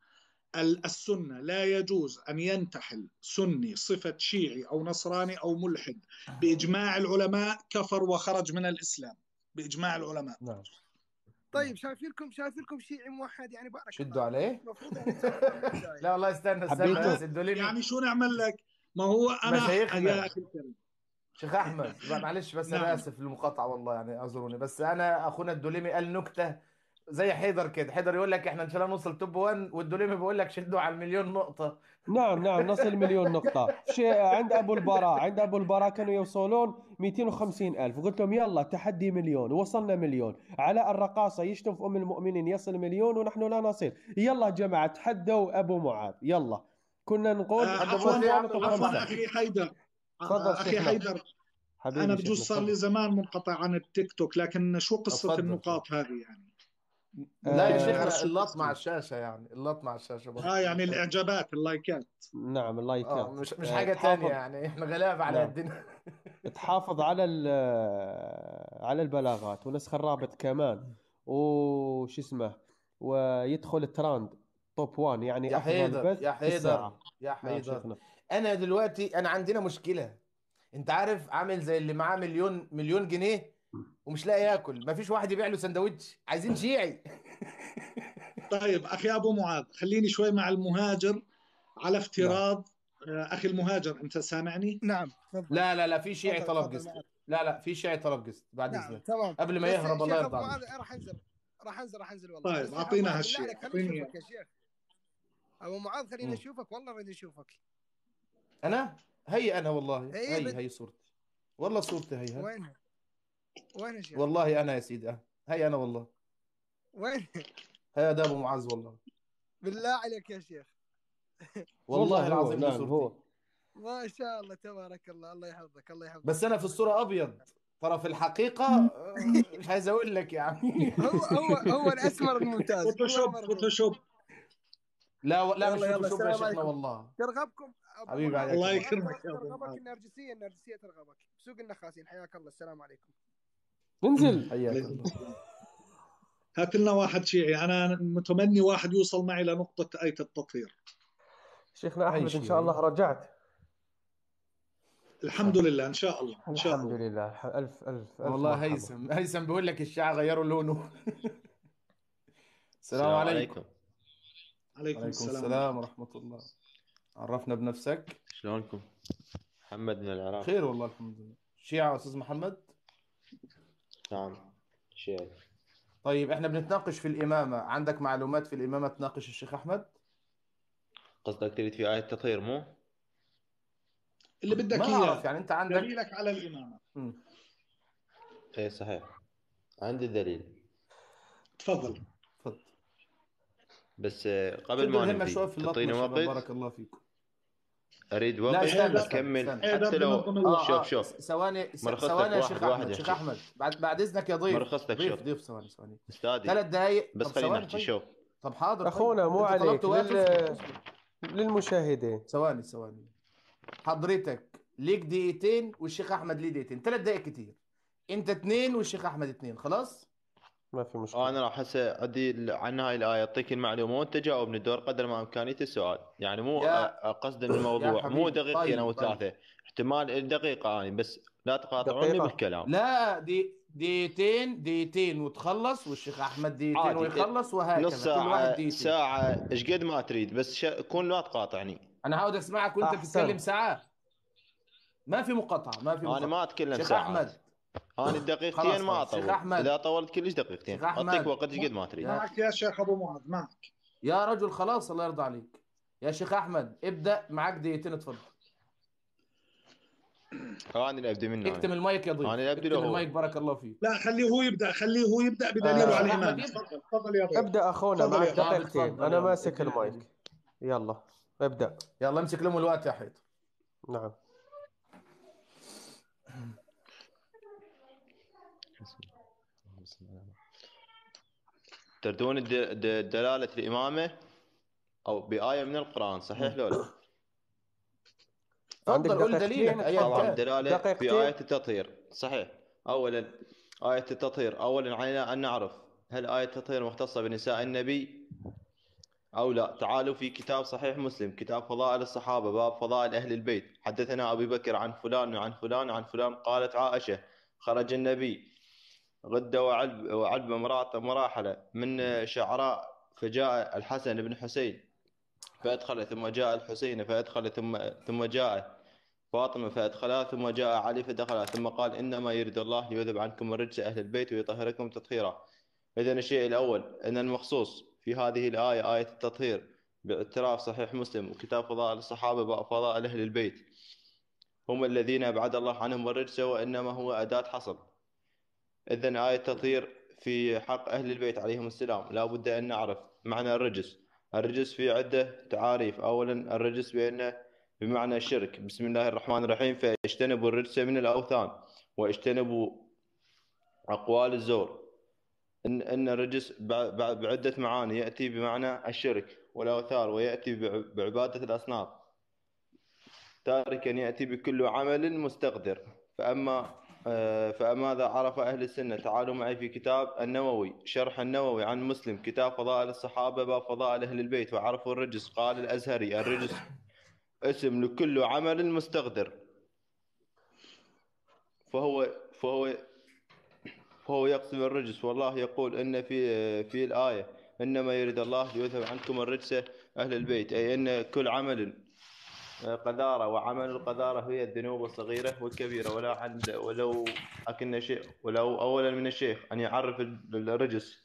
السنة لا يجوز أن ينتحل سني صفة شيعي أو نصراني أو ملحد بإجماع العلماء كفر وخرج من الإسلام بإجماع العلماء. نعم. نعم. طيب شايفينكم شايفينكم شيعي موحد؟ يعني بارك شدوا الله عليه؟ يعني (laughs) لا والله استنى استنى ادوا لي يعني شو نعمل لك؟ ما هو يا الكريم. شيخ أحمد معلش بس أنا نعم. آسف للمقاطعة والله يعني أعذروني. بس أنا أخونا الدوليمي قال نكتة زي حيدر كده حيدر يقول لك إحنا إن شاء الله نوصل توب 1 والدوليمي بيقول لك شدوا على المليون نقطة. نعم نعم نصل مليون نقطة. (laughs) شيء عند أبو البراء عند أبو البراء كانوا يوصلون 250 ألف. وقلت لهم يلا تحدي مليون ووصلنا مليون. على الرقاصة يشتم في أم المؤمنين يصل مليون ونحن لا نصل. يلا جماعة تحدوا أبو معاذ. يلا. كنا نقول آه، عفوا عفوا أخي حيدر. تفضل أخي حيدر. أنا حبيبي بجوز شيخنا صار لي زمان منقطع عن التيك توك لكن شو قصة النقاط هذه يعني؟ لا يا آه شيخنا شو اللطم ع الشاشة يعني اللطم ع الشاشة برضه. آه يعني الإعجابات اللايكات. نعم آه اللايكات مش مش آه حاجة تانية تحافظ يعني إحنا غلاب على نعم. الدنيا (laughs) تحافظ على ال- على البلاغات ونسخ الرابط كمان. وش اسمه؟ ويدخل تراند توب 1 يعني يا أفضل حيدر بث يا في حيدر يا نعم حيدر. شيخنا أنا دلوقتي أنا عندنا مشكلة. أنت عارف عامل زي اللي معاه مليون مليون جنيه؟ ومش لاقي ياكل. مفيش واحد يبيع له سندوتش. عايزين شيعي. طيب أخي أبو معاذ خليني شوي مع المهاجر على افتراض. آه، أخي المهاجر أنت سامعني؟ نعم تفضل. لا لا لا في شيعي تفضل طلب تفضل قسط. لا لا في شيعي طلب قسط بعد نعم إذنك. تمام. قبل ما بس يهرب الله شيخ يرضى ابو معاذ راح أنزل راح أنزل راح أنزل والله. طيب بس يا أعطينا بالله هالشيء. عليك خليني أعطيني أشوفك يا شيخ. أبو معاذ خلينا مم. نشوفك والله نريد نشوفك أنا؟ هي أنا والله. هي هي بت- هي صورتي. والله صورتي هي ها. وينها؟ وين يا شيخ؟ والله أنا يا سيدي. هي أنا والله. وين؟ هي ده ابو معز والله. بالله عليك يا شيخ. والله العظيم نعم هو. ما شاء الله تبارك الله الله يحفظك الله يحفظك. بس أنا في الصورة أبيض. ترى في الحقيقة (laughs) مش عايز أقول لك يعني. هو هو هو الأسمر الممتاز. فوتوشوب. فوتوشوب لا لا مش فوتوشوب يا شيخنا. والله. ترغبكم؟ حبيبي. الله يكرمك يا أبو ترغبك. النرجسية النرجسية ترغبك. سوق النخاسين حياك الله. السلام عليكم. انزل حياك الله. هات لنا واحد شيعي أنا متمني واحد يوصل معي لنقطة إيه التطهير شيخنا أحمد إن. شاء الله رجعت. الحمد لله إن شاء الله إن شاء الحمد الله. لله. ألف ألف ألف والله مرحبا. هيثم هيثم بيقول لك الشعر غيروا لونه. (laughs) السلام عليكم. عليكم عليكم السلام. السلام ورحمة الله. عرفنا بنفسك. شلونكم؟ محمد من العراق. خير والله الحمد لله. شيعة أستاذ محمد؟ نعم. شيعي طيب إحنا بنتناقش في الإمامة. عندك معلومات في الإمامة تناقش الشيخ أحمد؟ قصدك تريد في آية التطهير مو؟ اللي بدك ما أعرف اياه يعني أنت عندك دليلك على الإمامة. مم. إيه صحيح. عندي الدليل تفضل. تفضل. بس آه، قبل ما اللطمة تعطيني وقت؟ بارك الله فيكم. أريد استنى هذا حتى لو بنظم الوقت. آه آه شوف. شوف ثواني س- مرخص ثواني يا لك شيخ واحد شيخ. أحمد. بعد بعد إذنك يا ضيف. مرخص لك ضيف شوف. ضيف ثواني ثواني. استاذي ثلاث دقايق. بس طب خلينا ثواني نحكي طيب. شوف. طب حاضر أخونا. مو عليك لل... للمشاهدين. ثواني ثواني. حضرتك ليك دقيقتين والشيخ أحمد ليه دقيقتين. ثلاث دقائق كتير. انت اثنين والشيخ أحمد اثنين خلاص؟ ما في مشكلة. أنا راح هسه أدي عن هاي الآية أعطيك المعلومة وأنت جاوبني الدور قدر ما امكانيته السؤال. يعني مو قصد الموضوع مو دقيقتين أو طيب، طيب. ثلاثة احتمال دقيقة اني بس لا تقاطعوني. بالكلام. لا دي دقيقتين دقيقتين وتخلص والشيخ أحمد دقيقتين عادي. ويخلص وهكذا. نص كل واحد دقيقتين. ساعة. إيش قد ما تريد بس ش... كون لا تقاطعني. أنا عاود أسمعك وأنت أحسن. بتتكلم ساعات ما في مقاطعة ما في أنا مقاطعة. ما أتكلم شيخ ساعات أحمد. أنا الدقيقتين ما أطول أحمد. إذا طولت كلش دقيقتين. أعطيك وقت قد ما تريد يا- معك يا شيخ أبو معاذ معك يا رجل خلاص الله يرضى عليك يا شيخ أحمد ابدأ معك دقيقتين اتفضل أنا اللي ابدي منه اكتم. المايك يا ضيف أنا اللي هو. المايك بارك الله فيك لا خليه هو يبدأ خليه هو يبدأ بدليله آه. على يبدأ. تفضل تفضل يا ضيف ابدأ أخونا تفضل معك أخوي. دقيقتين تفضل أنا. ماسك المايك يلا ابدأ يلا امسك لهم الوقت يا حيط نعم تردون الد- د- دلالة الإمامة؟ أو بآية من القرآن صحيح لو لا؟ عندك قول؟ دليلك ايا طبعا دلالة في دقيقتين. آية التطهير. صحيح. أولا آية التطهير. أولا علينا أن نعرف هل آية التطهير مختصة بنساء النبي أو لا. تعالوا في كتاب صحيح مسلم كتاب فضائل الصحابة باب فضائل أهل البيت. حدثنا أبي بكر عن فلان وعن فلان وعن فلان قالت عائشة خرج النبي غدة وعلب وعلب امرأة مراحلة من شعراء فجاء الحسن بن حسين فأدخل ثم جاء الحسين فأدخل ثم ثم جاء فاطمة فأدخلها ثم جاء علي فدخلها ثم قال إنما يريد الله ليذهب عنكم الرجس أهل البيت ويطهركم تطهيرا. إذا الشيء الأول أن المخصوص في هذه الآية آية التطهير باعتراف صحيح مسلم وكتاب فضائل الصحابة فضائل أهل البيت. هم الذين أبعد الله عنهم الرجس وإنما هو أداة حصر إذا آية التطهير في حق أهل البيت عليهم السلام. لا بد أن نعرف معنى الرجس. الرجس في عدة تعاريف. أولا الرجس بأنه بمعنى الشرك بسم الله الرحمن الرحيم. فاجتنبوا الرجس من الأوثان واجتنبوا أقوال الزور. إن إن الرجس بعدة معاني. يأتي بمعنى الشرك والأوثان ويأتي بع- بعبادة الأصنام. تاركا يأتي بكل عمل مستقدر. فأما فماذا عرف أهل السنة؟ تعالوا معي في كتاب النووي شرح النووي عن مسلم كتاب فضائل الصحابة باب فضائل أهل البيت وعرفوا الرجس قال الأزهري الرجس اسم لكل عمل مستقدر فهو فهو فهو يقسم الرجس والله يقول إن في في الآية إنما يريد الله ليذهب عنكم الرجس أهل البيت أي إن كل عمل قذاره وعمل القذارة هي الذنوب الصغيرة والكبيرة. ولا عند ولو أكن شيء ولو اولا من الشيخ أن يعرف الرجس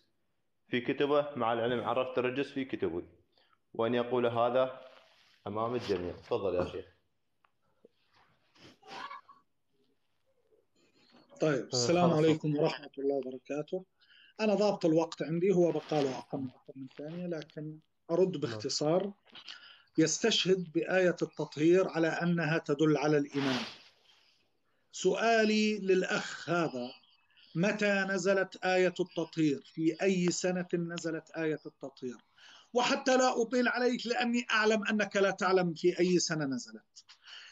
في كتبه مع العلم عرفت الرجس في كتبه. وأن يقول هذا أمام الجميع. تفضل يا شيخ. طيب السلام خلاص. عليكم ورحمة الله وبركاته. أنا ضابط الوقت عندي هو بقاله أقل من ثانية لكن أرد باختصار. يستشهد بآية التطهير على أنها تدل على الإمام سؤالي للأخ هذا متى نزلت آية التطهير؟ في أي سنة نزلت آية التطهير؟ وحتى لا أطيل عليك لأني أعلم أنك لا تعلم في أي سنة نزلت.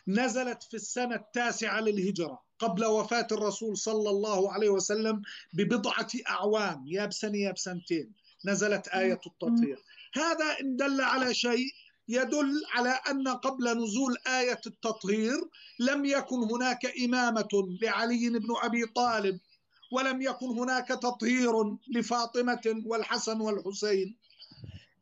نزلت في السنة التاسعة للهجرة قبل وفاة الرسول صلى الله عليه وسلم ببضعة أعوام يا بسنة يا بسنتين نزلت آية التطهير. هذا إن دل على شيء يدل على أن قبل نزول آية التطهير لم يكن هناك إمامة لعلي بن أبي طالب ولم يكن هناك تطهير لفاطمة والحسن والحسين.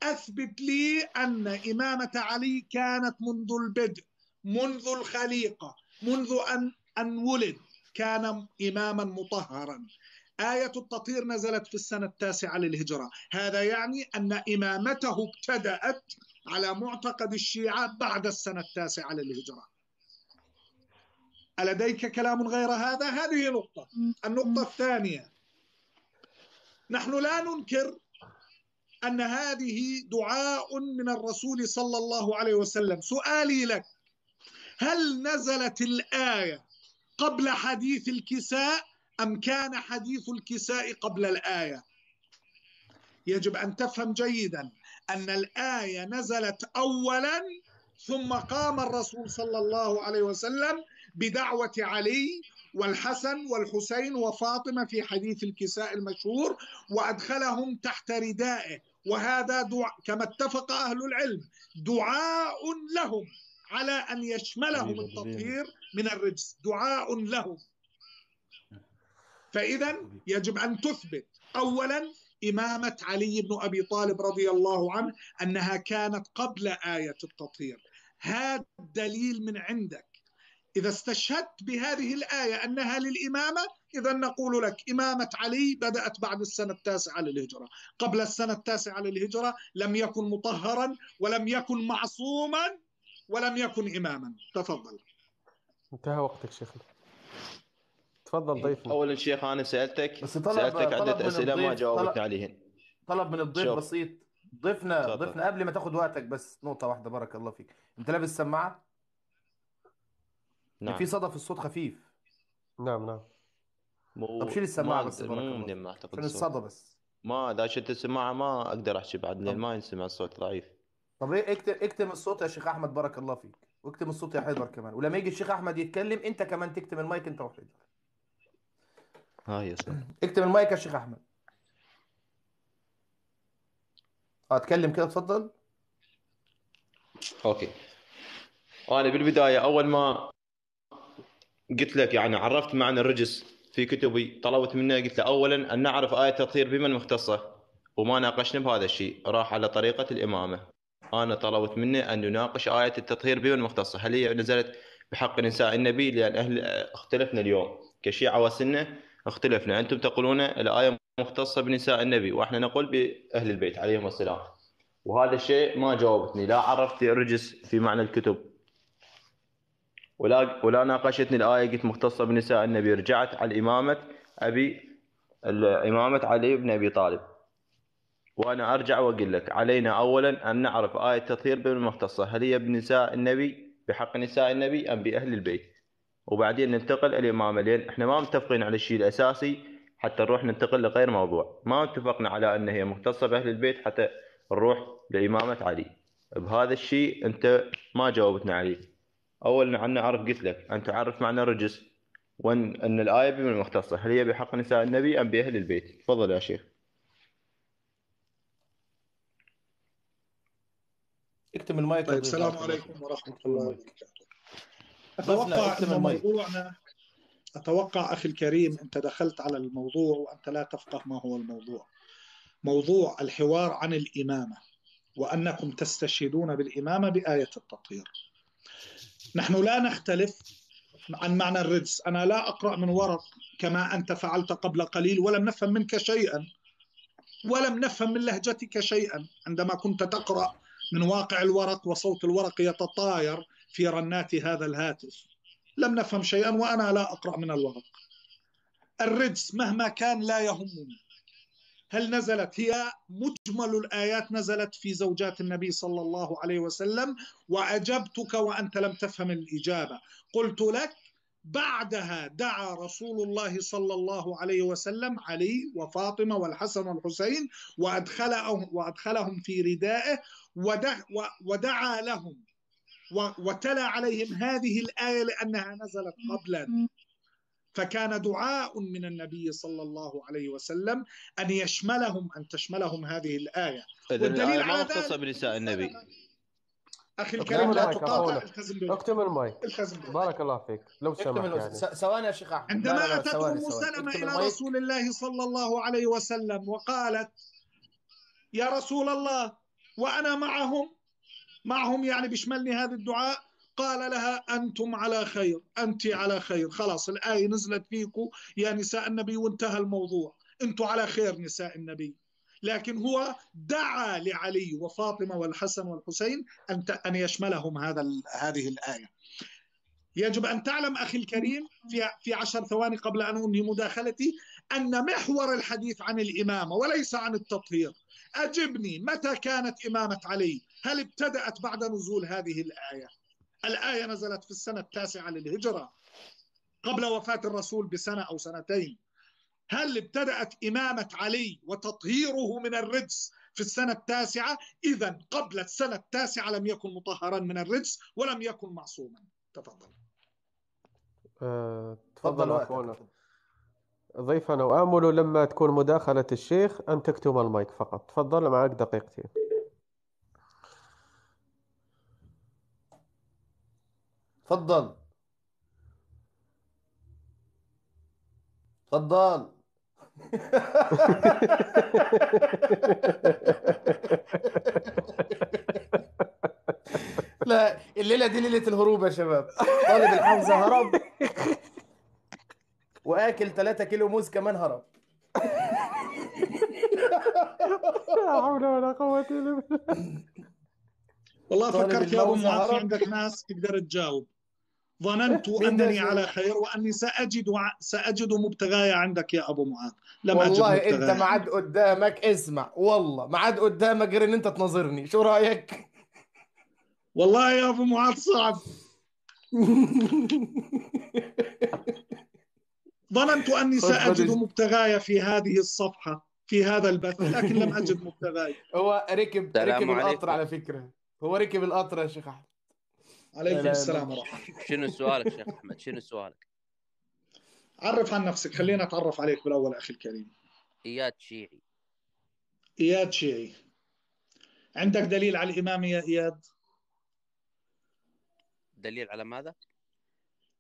أثبت لي أن إمامة علي كانت منذ البدء منذ الخليقة منذ أن أن ولد كان إماما مطهرا. آية التطهير نزلت في السنة التاسعة للهجرة. هذا يعني أن إمامته ابتدأت على معتقد الشيعة بعد السنة التاسعة للهجرة. ألديك كلام غير هذا؟ هذه نقطة. النقطة الثانية. نحن لا ننكر أن هذه دعاء من الرسول صلى الله عليه وسلم. سؤالي لك هل نزلت الآية قبل حديث الكساء أم كان حديث الكساء قبل الآية؟ يجب أن تفهم جيدا. أن الآية نزلت أولا ثم قام الرسول صلى الله عليه وسلم بدعوة علي والحسن والحسين وفاطمة في حديث الكساء المشهور وأدخلهم تحت ردائه. وهذا دعاء كما اتفق أهل العلم دعاء لهم على أن يشملهم التطهير من الرجس. دعاء لهم. فإذا يجب أن تثبت أولا إمامة علي بن أبي طالب رضي الله عنه أنها كانت قبل آية التطهير. هذا دليل من عندك. إذا استشهدت بهذه الآية أنها للإمامة إذا نقول لك إمامة علي بدأت بعد السنة التاسعة للهجرة. قبل السنة التاسعة للهجرة لم يكن مطهرا ولم يكن معصوما ولم يكن إماما. تفضل. انتهى وقتك شيخنا تفضل ضيفنا. أولا شيخ أنا سألتك بس طلب- عدة من أسئلة ما جاوبتني طلب- عليهن. طلب من الضيف شوف. بسيط. ضيفنا تفضل. ضيفنا قبل ما تاخد وقتك بس نقطة واحدة بارك الله فيك. أنت لابس سماعة؟ نعم في صدى في الصوت خفيف. نعم نعم. مو طب شيل السماعة ما بس بارك مو الله عشان الصوت. الصدى بس. ما إذا شلت السماعة ما أقدر أحكي بعد لأن طب. ما ينسمع الصوت ضعيف. طب إيه اكتم اكتم الصوت يا شيخ أحمد بارك الله فيك. واكتم الصوت يا حيدر كمان. ولما يجي الشيخ أحمد يتكلم أنت كمان تكتم المايك أنت وحيدر. هاي يا صوت اكتم المايك يا شيخ أحمد. آه اتكلم كده اتفضل. أوكي. أنا بالبداية أول ما قلت لك يعني عرفت معنى الرجس في كتبي طلبت منه قلت له اولا أن نعرف آية التطهير بمن مختصه وما ناقشنا بهذا الشيء. راح على طريقة الإمامة. أنا طلبت منه أن يناقش آية التطهير بمن مختصه هل هي نزلت بحق نساء النبي؟ لأن أهل اختلفنا اليوم. كشيعة وسنة اختلفنا. أنتم تقولون الآية مختصة بنساء النبي وإحنا نقول بأهل البيت عليهم السلام. وهذا الشيء ما جاوبتني لا عرفت الرجس في معنى الكتب. ولا ولا ناقشتني الآية قلت مختصة بنساء النبي. رجعت على إمامة أبي إمامة علي بن أبي طالب. وأنا أرجع وأقول لك علينا أولا أن نعرف آية التطهير بالمختصة. هل هي بنساء النبي بحق نساء النبي أم بأهل البيت؟ وبعدين ننتقل الإمامة لأن إحنا ما متفقين على الشيء الأساسي حتى نروح ننتقل لغير موضوع. ما اتفقنا على أن هي مختصة بأهل البيت حتى نروح لإمامة علي. بهذا الشيء أنت ما جاوبتنا عليه. أولا عن نعرف قلت لك أن تعرف معنى الرجس وأن أن الآية بمن المختصة هل هي بحق نساء النبي أم بأهل البيت؟ تفضل يا شيخ. اكتم المايك طيب السلام عليكم ورحمة اكتم الله. وبركاته المايك. موضوعنا أتوقع أخي الكريم أنت دخلت على الموضوع وأنت لا تفقه ما هو الموضوع. موضوع الحوار عن الإمامة وأنكم تستشهدون بالإمامة بآية التطهير. نحن لا نختلف عن معنى الرجس. أنا لا أقرأ من ورق كما أنت فعلت قبل قليل ولم نفهم منك شيئا. ولم نفهم من لهجتك شيئا. عندما كنت تقرأ من واقع الورق وصوت الورق يتطاير في رنات هذا الهاتف. لم نفهم شيئا وأنا لا أقرأ من الورق. الرجس مهما كان لا يهمني. هل نزلت؟ هي مجمل الآيات نزلت في زوجات النبي صلى الله عليه وسلم وأجبتك وأنت لم تفهم الإجابة. قلت لك بعدها دعا رسول الله صلى الله عليه وسلم علي وفاطمة والحسن والحسين وأدخلهم, وأدخلهم في ردائه ودعا لهم. وتلا عليهم هذه الآية لأنها نزلت قبلا. فكان دعاء من النبي صلى الله عليه وسلم أن يشملهم أن تشملهم هذه الآية. والدليل على مختصة بنساء النبي. أخي الكريم لا تقاطع اكتم المايك. بارك الله فيك. لو سمحت يعني. ثواني يا شيخ أحمد. عندما أتت أم سلمة إلى رسول الله صلى الله عليه وسلم وقالت يا رسول الله وأنا معهم؟ معهم يعني بيشملني هذا الدعاء قال لها أنتم على خير أنت على خير. خلاص الآية نزلت فيكم يا نساء النبي وانتهى الموضوع. أنتم على خير نساء النبي. لكن هو دعا لعلي وفاطمة والحسن والحسين أن أن يشملهم هذا هذه الآية. يجب أن تعلم أخي الكريم في في عشر ثواني قبل أن أنهي مداخلتي أن محور الحديث عن الإمامة وليس عن التطهير. أجبني متى كانت إمامة علي؟ هل ابتدأت بعد نزول هذه الآية؟ الآية نزلت في السنة التاسعة للهجرة قبل وفاة الرسول بسنة أو سنتين. هل ابتدأت إمامة علي وتطهيره من الرجس في السنة التاسعة؟ إذا قبل السنة التاسعة لم يكن مطهرا من الرجس ولم يكن معصوما. تفضل. أه، تفضل أخونا ضيفنا وآمل لما تكون مداخلة الشيخ أن تكتم المايك فقط. تفضل معك دقيقتين. تفضل. تفضل. لا الليلة دي ليلة الهروب يا شباب. طالب الحمزه هرب. وآكل 3 كيلو موز كمان هرب. لا حول ولا قوة إلا بالله. والله فكرت يا أبو معاذ عندك ناس تقدر تجاوب. ظننت أنني على خير وأني سأجد سأجد مبتغاي عندك يا أبو معاذ. لم والله اجد انت ما عاد قدامك اسمع والله ما عاد قدامك غير إن أنت تناظرني. شو رأيك؟ والله يا أبو معاذ صعب. ظننت أني سأجد مبتغاي في هذه الصفحة في هذا البث لكن لم أجد مبتغاي هو ركب ركب القطر على فكرة. هو ركب القطر يا شيخ أحمد. عليكم السلام ورحمة الله. (laughs) شنو سؤالك شيخ أحمد؟ شنو سؤالك؟ عرف عن نفسك. خلينا أتعرف عليك بالأول أخي الكريم. إياد شيعي. إياد شيعي. عندك دليل على الامامه يا إياد؟ دليل على ماذا؟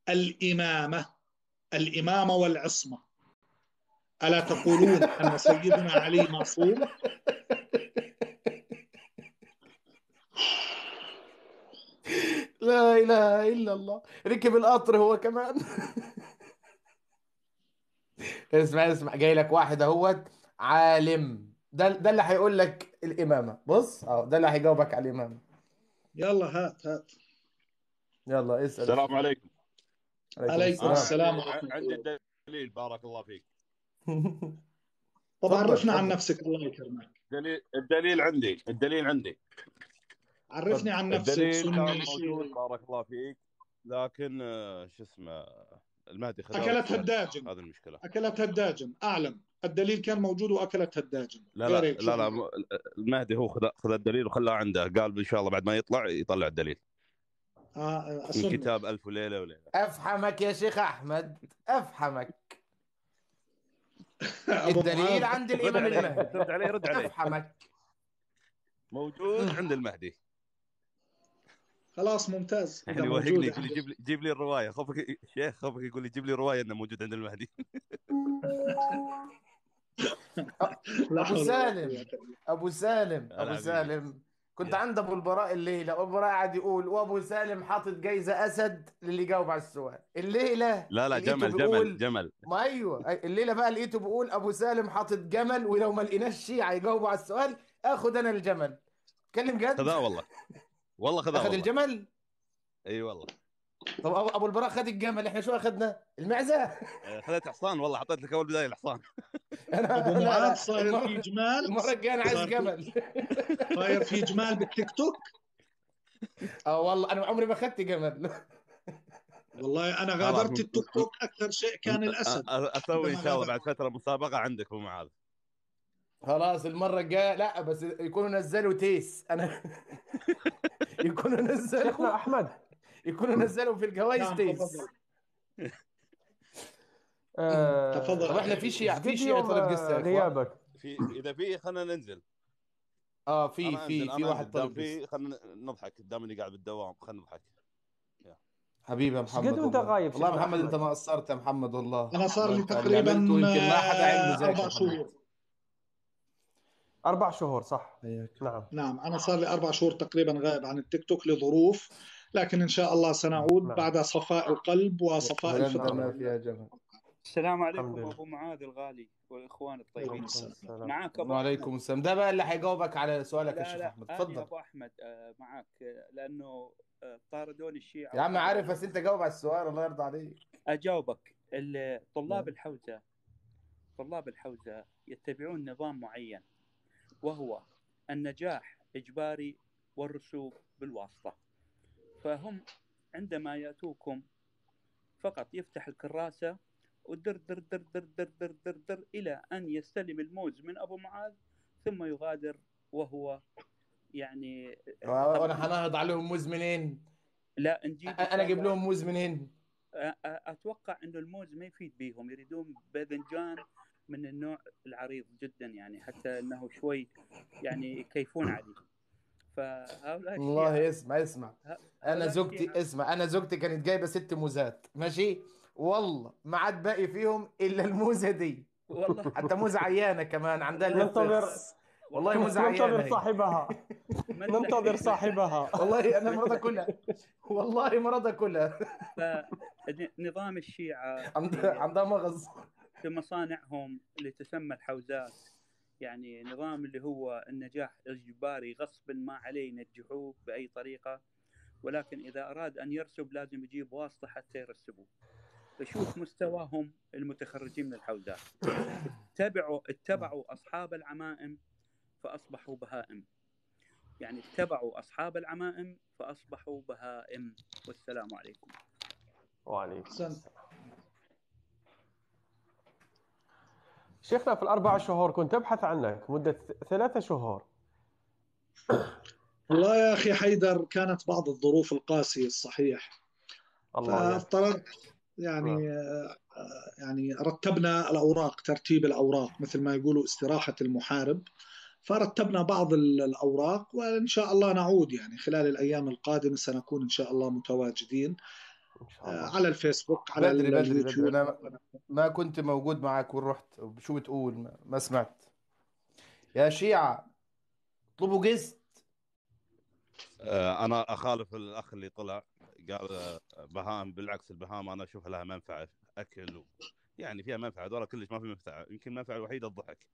الإمامة. الإمامة والعصمة. ألا تقولون أن سيدنا علي معصوم (laughs) لا إله إلا الله. ركب القطر هو كمان. (laughs) اسمع اسمع جاي لك واحد أهوت عالم. ده ده اللي هيقول لك الإمامة. بص آه ده اللي هيجاوبك على الإمامة. يلا هات هات. يلا اسأل. السلام عليكم. عليكم السلام. ورحمة عندي دليل بارك الله فيك. طب عرفنا عن نفسك الله يكرمك. دليل الدليل عندي الدليل عندي. عرفني عن نفسك الدليل كان. موجود بارك الله فيك. لكن آه، شو اسمه المهدي خذاه أكلتها. الداجن. هذه المشكلة. أكلتها الداجن. أعلم. الدليل كان موجود وأكلتها الداجن. لا لا لا, لا المهدي هو خذ خذ الدليل وخلاه عنده. قال إن شاء الله بعد ما يطلع يطلع الدليل. آه من. كتاب ألف وليلة وليلة. أفحمك يا شيخ أحمد. أفحمك. (laughs) أبو الدليل. عند عليه المهدي. رد عليه رد عليه. أفحمك. موجود عند المهدي. خلاص ممتاز يعني وهقني يقول لي. جيب لي جيب لي الرواية. خوفك شيخ خوفك يقول لي جيب لي رواية إنه موجود عند المهدي. (laughs) لا أبو سالم. أبو سالم أبو. سالم. كنت. عند أبو البراء الليلة ابو البراء قاعد يقول وأبو سالم حاطط جايزة أسد للي جاوب على السؤال. الليلة لا لا جمل جمل جمل. ما أيوه. الليلة بقى لقيته بيقول أبو سالم حاطط جمل ولو ما لقيناش شيعه يجاوبوا على السؤال آخد أنا الجمل. تكلم جد؟ خذاه والله. (laughs) والله خذاه أخذ الجمل؟ إي والله. طب ابو أبو البراء خد الجمل إحنا شو أخذنا؟ المعزة؟ آه، خذيت حصان والله حطيت لك أول بداية الحصان. (laughs) أنا أبو معاذ صاير في جمال. المرة الجاية أنا عايز جمل. (laughs) صاير في جمال بالتيك توك؟ آه والله أنا عمري ما اخذت جمل. (laughs) والله أنا غادرت التيك توك أكثر شيء كان الأسد. أسوي ان شاء الله بعد فترة مسابقه عندك ابو معاذ. خلاص المرة الجاية لا بس يكونوا نزلوا تيس. أنا (laughs) يكونوا شيخنا نزلوا أحمد. يكونوا نزلوا في الجوائز نعم تيس. تفضل. آه، تفضل. إحنا في إيش في يوم طلب آه، قصة يا إخوان؟ غيابك. في إذا في خلينا ننزل. آه في أنا في أنزل. في أنا واحد دام طلب قصة في خلينا نضحك. دام إني قاعد بالدوام خلينا نضحك. يا. حبيبي يا إيش قد محمد وانت والله. غايب والله شيخنا محمد أنت أحمد؟ ما قصرت يا محمد والله. أنا صار لي تقريبا ما حدا عمله آه، زيك أربع يا شهور. محمد أربع شهور صح. حياك نعم. نعم أنا صار لي أربع شهور تقريبا غائب عن التيك توك لظروف لكن إن شاء الله سنعود نعم. بعد صفاء القلب وصفاء جمل السلام عليكم أبو معاذ الغالي والإخوان الطيبين. عليكم السلام. معاك أبو وعليكم السلام. ده بقى اللي هيجاوبك على سؤالك يا شيخ أحمد. أنا اتفضل أبو أحمد آه، معاك آه، لأنه آه، طاردوني الشيعة. يا عم عارف بس أنت جاوب على السؤال الله يرضى عليك. أجاوبك. طلاب نعم. الحوزة طلاب الحوزة يتبعون نظام معين. وهو النجاح إجباري والرسوب بالواسطة. فهم عندما يأتوكم فقط يفتح الكراسة ودر در در در در در در در إلى أن يستلم الموز من أبو معاذ ثم يغادر وهو يعني وأنا طبعا هنهض عليهم موز منين؟ لا نجيب أنا أجيب لهم موز منين؟ أتوقع أنه الموز ما يفيد بيهم يريدون باذنجان من النوع العريض جدا يعني حتى أنه شوي يعني يكيفون عليه. فهؤلاء والله اسمع اسمع. أنا زوجتي اسمع أنا زوجتي كانت جايبة ست موزات ماشي؟ والله ما عاد باقي فيهم إلا الموزة دي. والله. حتى موزة عيانة كمان عندها ننتظر والله والله موزة عيانة ننتظر صاحبها. ننتظر صاحبها. والله أنا مرضى كلها. والله مرضى كلها. فنظام الشيعة عندها عندها مغص. في مصانعهم اللي تسمى الحوزات. يعني نظام اللي هو النجاح إجباري غصب ما عليه ينجحوه بأي طريقة. ولكن إذا أراد أن يرسب لازم يجيب واسطة حتى يرسبوه. فشوف مستواهم المتخرجين من الحوزات. اتبعوا اتبعوا أصحاب العمائم فأصبحوا بهائم. يعني اتبعوا أصحاب العمائم فأصبحوا بهائم. والسلام عليكم. وعليكم السلام. شيخنا في الأربع شهور كنت أبحث عنك مدة ثلاثة شهور. والله يا أخي حيدر كانت بعض الظروف القاسية الصحيح. الله فاضطررت يعني نعم. يعني رتبنا الأوراق ترتيب الأوراق مثل ما يقولوا استراحة المحارب. فرتبنا بعض ال- الأوراق وإن شاء الله نعود يعني خلال الأيام القادمة سنكون إن شاء الله متواجدين. شاء آه، الله. على الفيسبوك على بدري بدري بدري. اليوتيوب. أنا ما كنت موجود معاك ورحت. شو بتقول؟ ما, ما سمعت. يا شيعة اطلبوا قسط. آه، أنا أخالف الأخ اللي طلع. قال آه، بهام بالعكس البهام أنا أشوف لها منفعة أكل و... يعني فيها منفعة. هذول كلش ما في منفعة. يمكن المنفعه الوحيدة الضحك.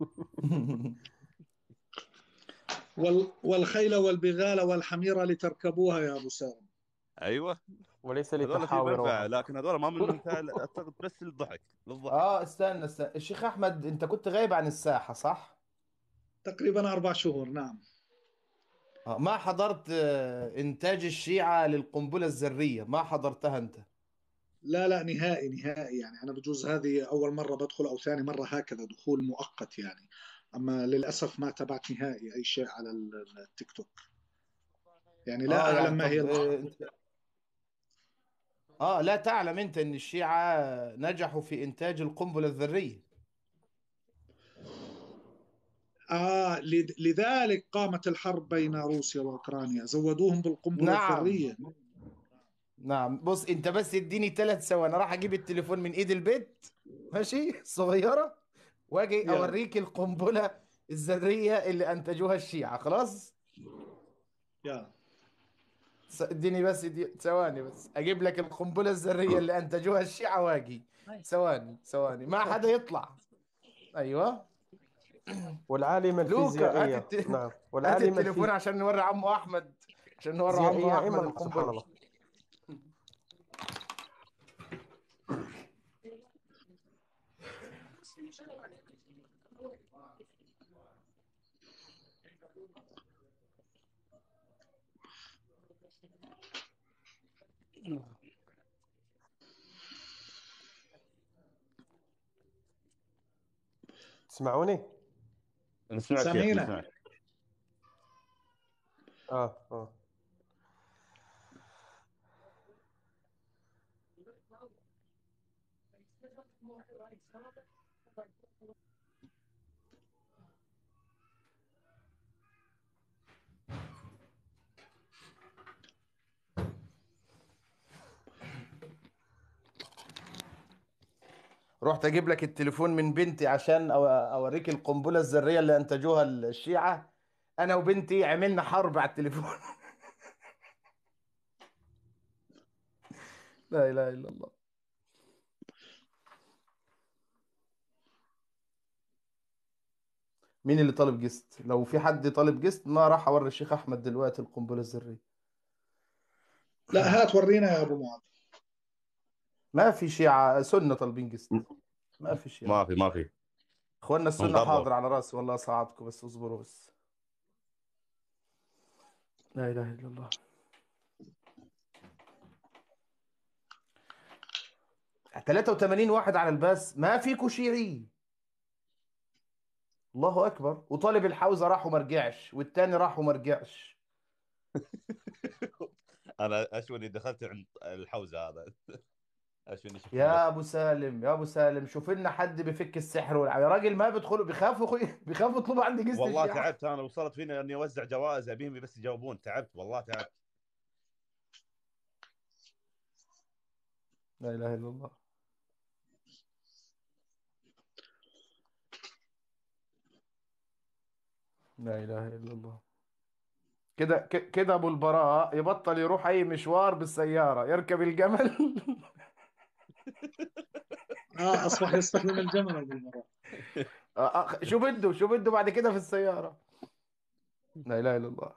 (laughs) والخيل والبغال والحمير لتركبوها يا أبو سالم أيوه. وليس منفعة لكن هذول ما من (laughs) منفعة أعتقد بس للضحك للضحك. آه استنى استنى. الشيخ أحمد أنت كنت غايب عن الساحة صح؟ تقريبا أربع شهور نعم. آه ما حضرت آه، إنتاج الشيعة للقنبلة الذرية؟ ما حضرتها أنت؟ لا لا نهائي نهائي. يعني أنا بجوز هذه أول مرة بدخل أو ثاني مرة هكذا دخول مؤقت يعني. أما للأسف ما تابعت نهائي أي شيء على ال- التيك توك يعني لا آه أعلم يعني ما هي آه آه لا تعلم أنت أن الشيعة نجحوا في إنتاج القنبلة الذرية. آه لذ- لذلك قامت الحرب بين روسيا وأوكرانيا. زودوهم بالقنبلة نعم. الذرية. نعم. بص أنت بس اديني ثلاث ثواني. راح أجيب التليفون من إيد البيت. ماشي؟ صغيرة. واجي اوريك القنبلة الذرية اللي أنتجوها الشيعة خلاص؟ يا اديني بس دي ثواني بس. أجيب لك القنبلة الذرية اللي أنتجوها الشيعة واجي. طيب. ثواني ثواني. ما حدا يطلع. أيوه. والعالمة الفيزيائية. لوكا نعم. والعالمة التليفون عشان نوري عمو أحمد عشان نوري عمو أحمد القنبلة. تسمعوني؟ نسمعك سامعينك. آه آه. رحت أجيب لك التليفون من بنتي عشان أوريك القنبلة الذرية اللي أنتجوها الشيعة. أنا وبنتي عملنا حرب على التليفون. (laughs) لا إله إلا الله. مين اللي طالب جست؟ لو في حد طالب جست ما راح أوري الشيخ أحمد دلوقتي القنبلة الذرية. لا هات ورينا يا أبو معاذ. ما في شيعه سنة طالبين جست ما في شيعه ما في ما في. اخواننا السنة مقرر حاضر على راسي والله صعبكم بس اصبروا بس. لا إله إلا الله. تلاتة وتمانين واحد على الباس ما فيكو شيعي الله أكبر. وطالب الحوزة راح وما رجعش والتاني راح وما رجعش. (laughs) أنا اشوني دخلت عند الحوزة هذا. شفت يا أبو سالم يا أبو سالم شوف لنا حد بيفك السحر والع... يا راجل ما بيدخلوا بيخافوا أخوي (laughs) بيخافوا يطلبوا عندي قسط والله تعبت أنا وصلت فيني إني أوزع جوائز أبيهم بس يجاوبون تعبت والله تعبت. لا إله إلا الله. لا إله إلا الله. كده كده أبو البراء يبطل يروح أي مشوار بالسيارة يركب الجمل. (laughs) آه أصبح يستخدم الجمل البراء آه، آه، شو بده؟ شو بده بعد كده في السيارة؟ لا إله إلا الله.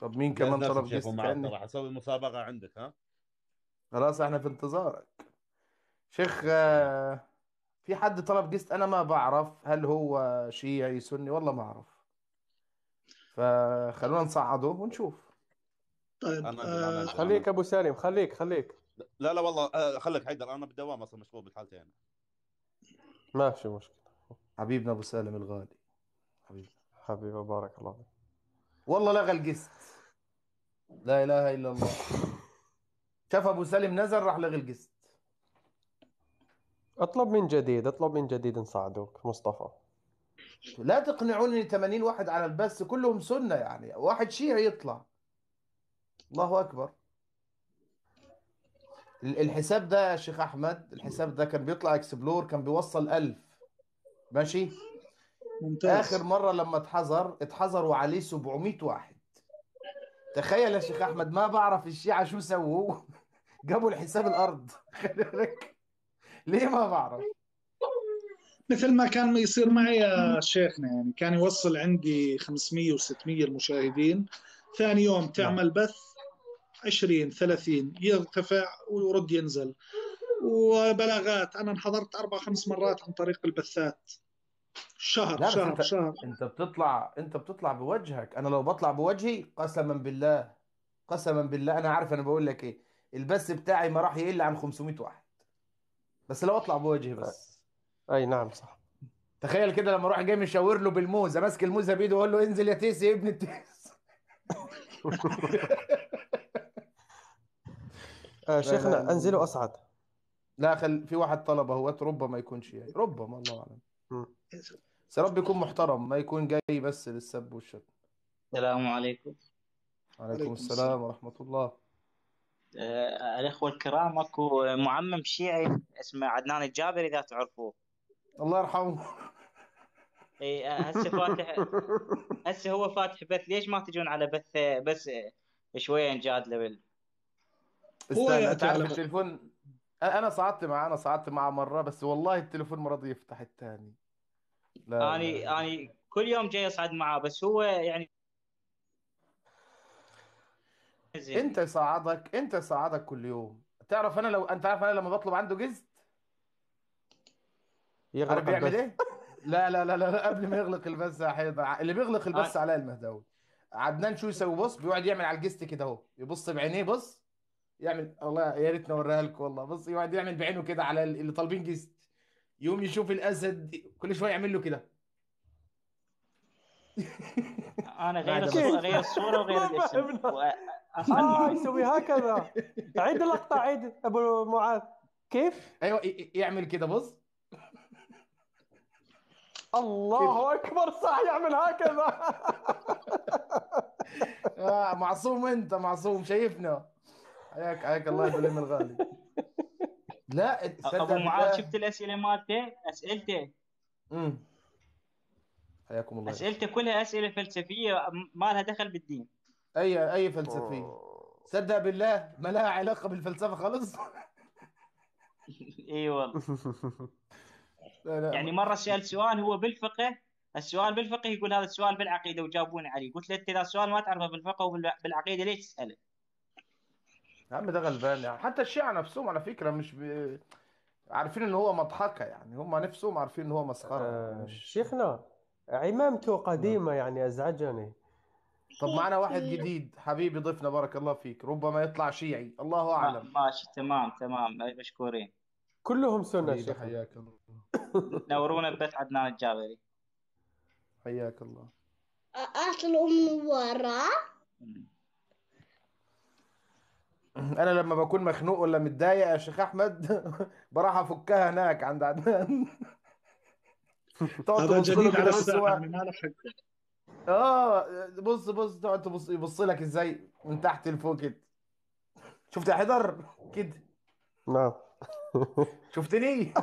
طب مين كمان طلب معاذ كأني ترى حسوي مسابقة عندك ها؟ خلاص إحنا في انتظارك. شيخ آه، في حد طلب جست أنا ما بعرف هل هو شيعي سني والله ما أعرف. فخلونا نصعده ونشوف. طيب آه خليك أبو سالم خليك خليك. لا لا والله آه، خليك حيدر أنا بالدوام أصلا مشغول بالحالتين. ما في مشكلة. حبيبنا أبو سالم الغالي. حبيبي حبيبي بارك الله فيك. والله لغى الجست لا إله إلا الله. شاف أبو سالم نزل راح لغى الجست اطلب من جديد اطلب من جديد نساعدوك مصطفى. لا تقنعوني إن 80 واحد على البث كلهم سنة يعني. واحد شيعي يطلع. الله أكبر. ال- الحساب ده يا شيخ أحمد الحساب ده كان بيطلع إكسبلور كان بيوصل ألف. ماشي؟ ممتاز. آخر مرة لما اتحظر اتحظروا عليه 700 واحد. تخيل يا شيخ أحمد ما بعرف الشيعة شو سووا. (laughs) جابوا الحساب الأرض. (laughs) خلي بالك. ليه ما بعرف؟ مثل ما كان يصير معي يا شيخنا يعني كان يوصل عندي 500 و600 المشاهدين. ثاني يوم تعمل بث 20 30 يرتفع ويرد ينزل. وبلاغات أنا انحضرت أربع خمس مرات عن طريق البثات. شهر شهر انت شهر. أنت بتطلع أنت بتطلع بوجهك. أنا لو بطلع بوجهي قسما بالله قسما بالله. أنا عارف أنا بقول لك إيه. البث بتاعي ما راح يقل عن 500 واحد. بس لو أطلع بوجهي بس. أي نعم صح. تخيل كده لما أروح جاي مشاور له بالموزة. ماسك الموزة بإيده وأقول له انزل يا تيس يا ابن التيس. (laughs) آه شيخنا لا لا أنزلوا لا. اسعد لا خل في واحد طلب اهوت ربما يكون شيعي ربما الله أعلم. بس يا رب يكون محترم ما يكون جاي بس للسب والشتم. السلام عليكم. عليكم عليكم السلام ورحمة الله. آه، الأخوة الكرام أكو معمم شيعي اسمه عدنان الجابري إذا تعرفوه. الله يرحمه. آه، هسه فاتح هسه هو فاتح بث. ليش ما تجون على بث بس شوية نجادله بال هو استنى انت عارف على التليفون أنا أنا صعدت معاه أنا صعدت معاه مرة بس والله التليفون ما رضي يفتح الثاني لا لا اني لا. اني كل يوم جاي أصعد معاه بس هو يعني زين. أنت يصعدك أنت يصعدك كل يوم. تعرف أنا لو أنت عارف أنا لما بطلب عنده جزت؟ عارف يغلق بيعمل البث. إيه؟ لا لا لا لا لا، قبل ما يغلق البث يا حيدر اللي بيغلق البث أنا- علاء المهداوي. عدنان شو يسوي؟ بص بيقعد يعمل على الجست كده أهو. يبص بعينيه بص. يعمل والله يا ريتني اوريها لكم والله. بص يقعد يعمل بعينه كده على اللي طالبين جست يقوم يشوف الاسد كل شوية يعمل له كده. أنا غير كيف؟ غير الصورة وغير (laughs) الاسم. آه يسوي هكذا. عيد اللقطة عيد أبو معاذ. كيف؟ أيوه يعمل كده بص. كده. الله أكبر صح يعمل هكذا. (laughs) آه معصوم أنت معصوم شايفنا. حياك حياك الله يا دليم الغالي. (laughs) لا أبو معاذ شفت الأسئلة مالته؟ أسئلته؟ امم حياكم الله أسئلته كلها أسئلة فلسفية ما لها دخل بالدين. أي أي فلسفيه صدق بالله ما لها علاقة بالفلسفة خالص. (laughs) إي والله. (laughs) لا لا. يعني مرة سأل سؤال هو بالفقه السؤال بالفقه يقول هذا السؤال بالعقيدة وجاوبوني عليه. قلت له أنت إذا السؤال ما تعرفه بالفقه وبالعقيدة ليش تسأله؟ يا عم ده غلبان يعني. حتى الشيعة نفسهم على فكرة مش ب... عارفين إن هو مضحكة يعني. هم نفسهم عارفين إن هو مسخرة. آه، مش شيخنا عمامته نعم. قديمة يعني أزعجني. طب معنا واحد جديد. حبيبي ضيفنا بارك الله فيك. ربما يطلع شيعي. الله ما أعلم. ماشي تمام تمام. مشكورين. كلهم سنة حبيبي شيخنا. حياك الله. (laughs) نورونا ببث عدنان الجابري. حياك الله. أطلع من ورا (laughs) أنا لما بكون مخنوق ولا متضايق يا شيخ أحمد (laughs) بروح أفكها هناك عند عدنان (laughs) تقعد هذا تبص له جديد كده على بص الساعة هو ما له حق آه بص بص تقعد تبص يبص لك إزاي من تحت لفوق كده. شفت يا حيدر؟ كده. نعم. شفتني؟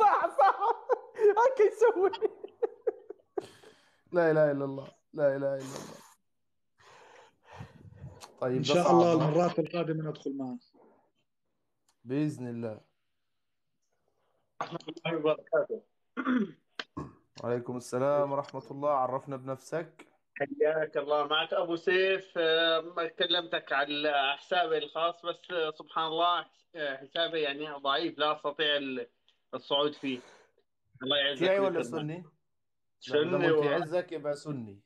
صح صح. هيك يسوي لا إله إلا الله. لا إله إلا الله. طيب إن شاء الله؟ المرات القادمة ندخل معه بإذن الله. ورحمة الله وبركاته وعليكم السلام ورحمة الله. عرفنا بنفسك. حياك الله. معك أبو سيف. آه، ما كلمتك على حسابي الخاص بس سبحان الله آه، حسابي يعني ضعيف لا أستطيع ال- الصعود فيه. الله يعزك شيعي ولا سني؟ سني و... يعزك يبقى سني.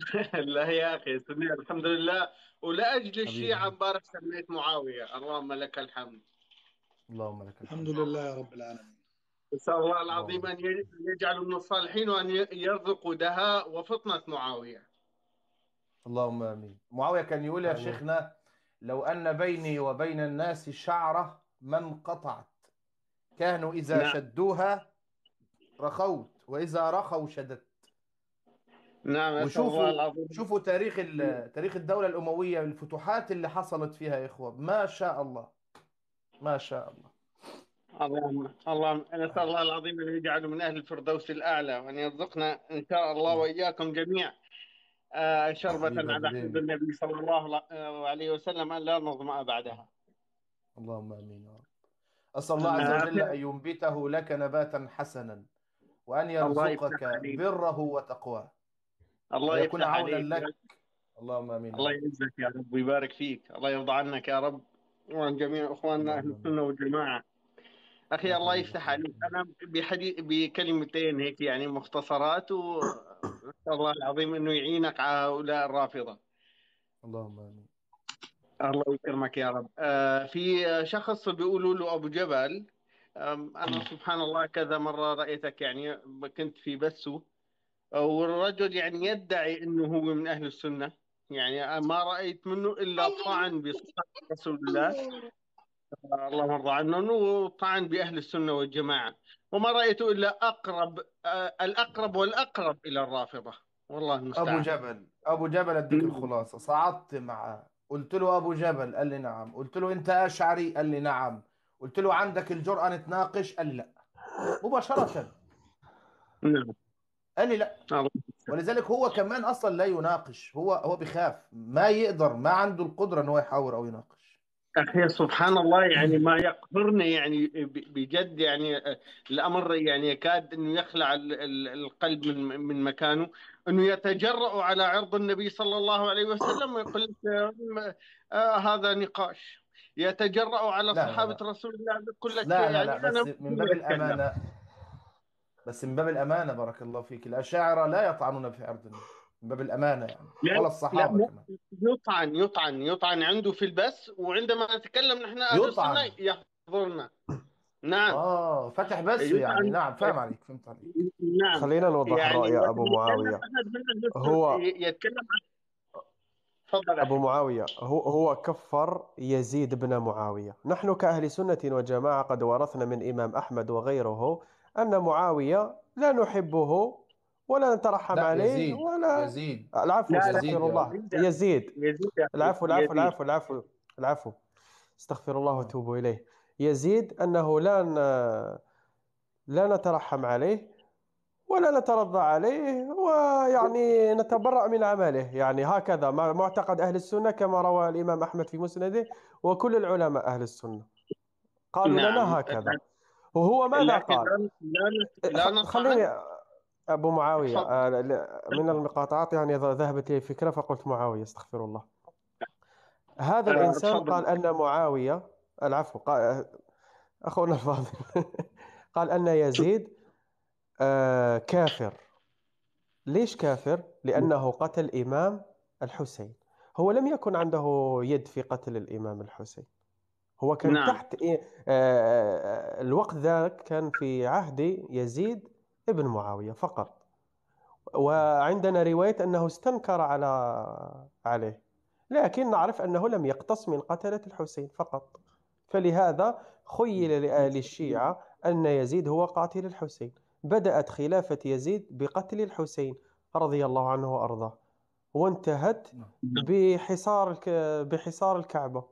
(laughs) لا يا أخي سني الحمد لله. ولأجل الشيعة حبيبي. امبارح سميت معاوية. اللهم لك الحمد. اللهم لك الحمد. الحمد لله يا رب العالمين. نسأل الله اللهم العظيم أن ي- يجعله من الصالحين وأن ي- يرزق دهاء وفطنة معاوية. اللهم آمين. معاوية كان يقول يا آمين. شيخنا لو أن بيني وبين الناس شعرة ما انقطعت. كانوا إذا نعم. شدوها رخوت وإذا رخوا شددت نعم أسأل الله وشوفوا العظيم. شوفوا تاريخ ال- تاريخ الدولة الأموية الفتوحات اللي حصلت فيها يا إخوة. ما شاء الله. ما شاء الله. اللهم اللهم نسأل الله العظيم أن يجعله من أهل الفردوس الأعلى وأن يرزقنا إن شاء الله وإياكم جميعا. آه، شربة على ديب النبي صلى الله عليه وسلم أن لا نظمأ بعدها. اللهم آمين يا رب. أسأل الله عز آه، وجل أن ينبته لك نباتا حسنا وأن الله يرزقك بره وتقواه. الله يفتح عونا لك. اللهم آمين يا الله يعزك يا رب ويبارك فيك. الله يرضى عنك يا رب. وعن جميع آمين. السنة والجماعة. أخي يا الله يفتح عليك. الله أنا بحديث بكلمتين هيك يعني مختصرات ونسأل الله العظيم أنه يعينك على هؤلاء الرافضة. اللهم آمين. الله يكرمك يا رب. آه في شخص بيقولوا له أبو جبل مم. سبحان الله كذا مرة رأيتك يعني كنت في بثه والرجل يعني يدعي أنه هو من أهل السنة. يعني ما رأيت منه إلا الطعن بصحة رسول الله. اللهم ارضى عنه. وطعن بأهل السنة والجماعة. وما رأيت إلا أقرب آه الأقرب والأقرب إلى الرافضة. والله أبو المستعان جبل. أبو جبل أديك مم. الخلاصة. صعدت معه قلت له أبو جبل قال لي نعم. قلت له أنت أشعري؟ قال لي نعم. قلت له عندك الجرأة نتناقش؟ قال لي لا. مباشرة. نعم. قال لي لا. الله ولذلك هو كمان أصلا لا يناقش. هو هو بيخاف. ما يقدر ما عنده القدرة ان هو يحاور أو يناقش. أخي سبحان الله يعني ما يقهرني يعني بجد يعني الأمر يعني يكاد أنه يخلع ال- ال- القلب من من مكانه. أنه يتجرأ على عرض النبي صلى الله عليه وسلم ويقول لك آه، آه هذا نقاش. يتجرأ على لا لا لا. رسول الله يقول لك لا لا يعني لا أنا بس من باب الأمانة بس من باب الأمانة بارك الله فيك. الأشاعرة لا يطعنون في عرض النبي من باب الأمانة يعني. لا ولا لا الصحابة مو كمان. يطعن يطعن يطعن عنده في البث وعندما نتكلم نحن أهل السنة يطعن يحضرنا. نعم. آه فتح بثه يعني. يطعن نعم فاهم عليك فهمت عليك. نعم. خلينا نوضح يعني رأي أبو معاوية. هو يتكلم عن تفضل أبو معاوية هو هو كفر يزيد بن معاوية. نحن كأهل سنة وجماعة قد ورثنا من إمام أحمد وغيره أن معاوية لا نحبه ولا نترحم لا عليه يزيد ولا يزيد. العفو لا استغفر الله. يزيد. يزيد العفو العفو يزيد. العفو العفو العفو. استغفر الله. واتوب إليه. يزيد أنه لا ن- لا نترحم عليه ولا نترضى عليه ويعني نتبرأ من عمله. يعني هكذا مع- معتقد أهل السنة كما روى الإمام أحمد في مسنده وكل العلماء أهل السنة. قالوا لنا نعم هكذا وهو ماذا قال. لا لا لا خليني أبو معاوية. تفضل آه، ل- من المقاطعات يعني ذهبت لي فكرة فقلت معاوية استغفر الله. هذا الإنسان تفضل. قال أن معاوية العفو قال أخونا الفاضل. (laughs) قال أن يزيد كافر. ليش كافر؟ لأنه قتل الإمام الحسين. هو لم يكن عنده يد في قتل الإمام الحسين. هو كان نعم. تحت إيه- آه، الوقت ذاك كان في عهد يزيد ابن معاوية فقط. وعندنا رواية أنه استنكر على عليه لكن نعرف أنه لم يقتص من قتلة الحسين فقط. فلهذا خيل لآل الشيعة أن يزيد هو قاتل الحسين. بدأت خلافة يزيد بقتل الحسين رضي الله عنه وأرضاه وانتهت بحصار الك... بحصار الكعبة.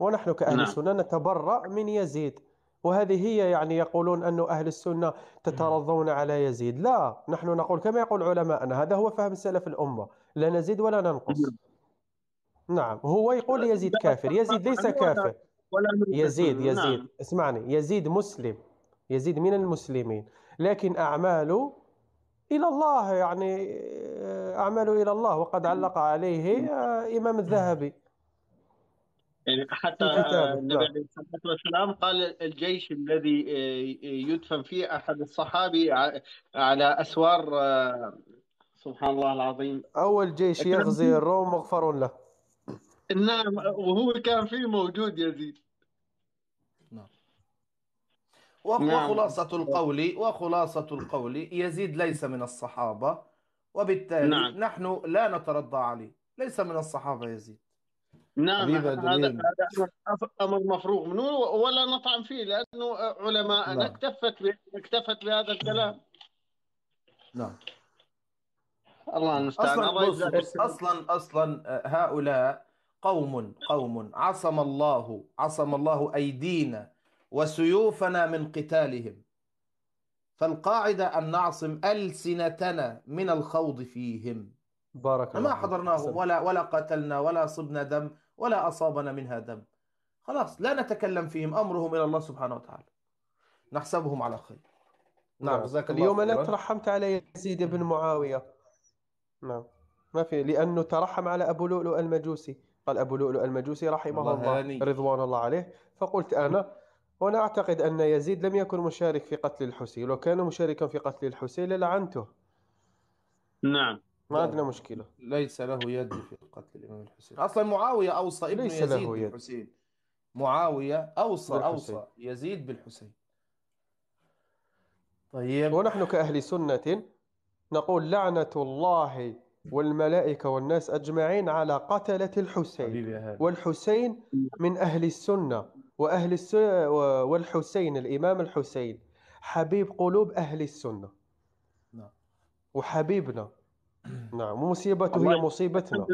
ونحن كأهل نعم. السنة نتبرأ من يزيد. وهذه هي يعني يقولون أن أهل السنة تترضون على يزيد. لا نحن نقول كما يقول علماءنا هذا هو فهم سلف الأمة. لا نزيد ولا ننقص. نعم هو يقول يزيد كافر. يزيد ليس كافر. يزيد يزيد. نعم. اسمعني يزيد مسلم. يزيد من المسلمين. لكن أعماله إلى الله يعني أعماله إلى الله. وقد علق عليه آه، إمام الذهبي. يعني حتى آه، النبي نعم. عليه الصلاة والسلام قال الجيش الذي آه، يدفن فيه أحد الصحابي على أسوار آه، سبحان الله العظيم. أول جيش يغزي الروم مغفر له. نعم وهو كان فيه موجود يزيد. نعم. نعم. وخلاصة القول وخلاصة القول يزيد ليس من الصحابة وبالتالي نعم. نحن لا نترضى عليه. ليس من الصحابة يزيد. نعم هذا هذا أمر أمر مفروغ منه ولا نطعن فيه لأنه علماءنا نعم. اكتفت اكتفت بهذا الكلام. نعم. الله المستعان. خير. أصلا أصلا آه، هؤلاء قوم قوم. عصم الله عصم الله أيدينا وسيوفنا من قتالهم. فالقاعدة أن نعصم ألسنتنا من الخوض فيهم. بارك ما الله فيك. حضرناهم أحسنت. ولا ولا قتلنا ولا صبنا دم ولا أصابنا منها دم خلاص لا نتكلم فيهم أمرهم إلى الله سبحانه وتعالى. نحسبهم على خير. نعم. نعم. جزاك الله اليوم أنا ترحمت على يزيد بن معاوية. نعم. ما في لأنه ترحم على أبو لؤلؤ المجوسي. قال أبو لؤلؤ المجوسي رحمه الله الله هاني. رضوان الله عليه. فقلت أنا وأنا أعتقد أن يزيد لم يكن مشارك في قتل الحسين لو كان مشاركا في قتل الحسين للعنته. نعم. ما لا عندنا مشكلة. ليس له يد في قتل الإمام الحسين. أصلا معاوية أوصى ابن ليس يزيد له يد. بالحسين. معاوية أوصى بالحسين. أوصى يزيد بالحسين. طيب. ونحن كأهل سنة نقول لعنة الله والملائكة والناس أجمعين على قتلة الحسين. والحسين من أهل السنة وأهل الس... والحسين الإمام الحسين حبيب قلوب أهل السنة. نعم. وحبيبنا. (clears throat) نعم ومصيبته الله هي مصيبتنا.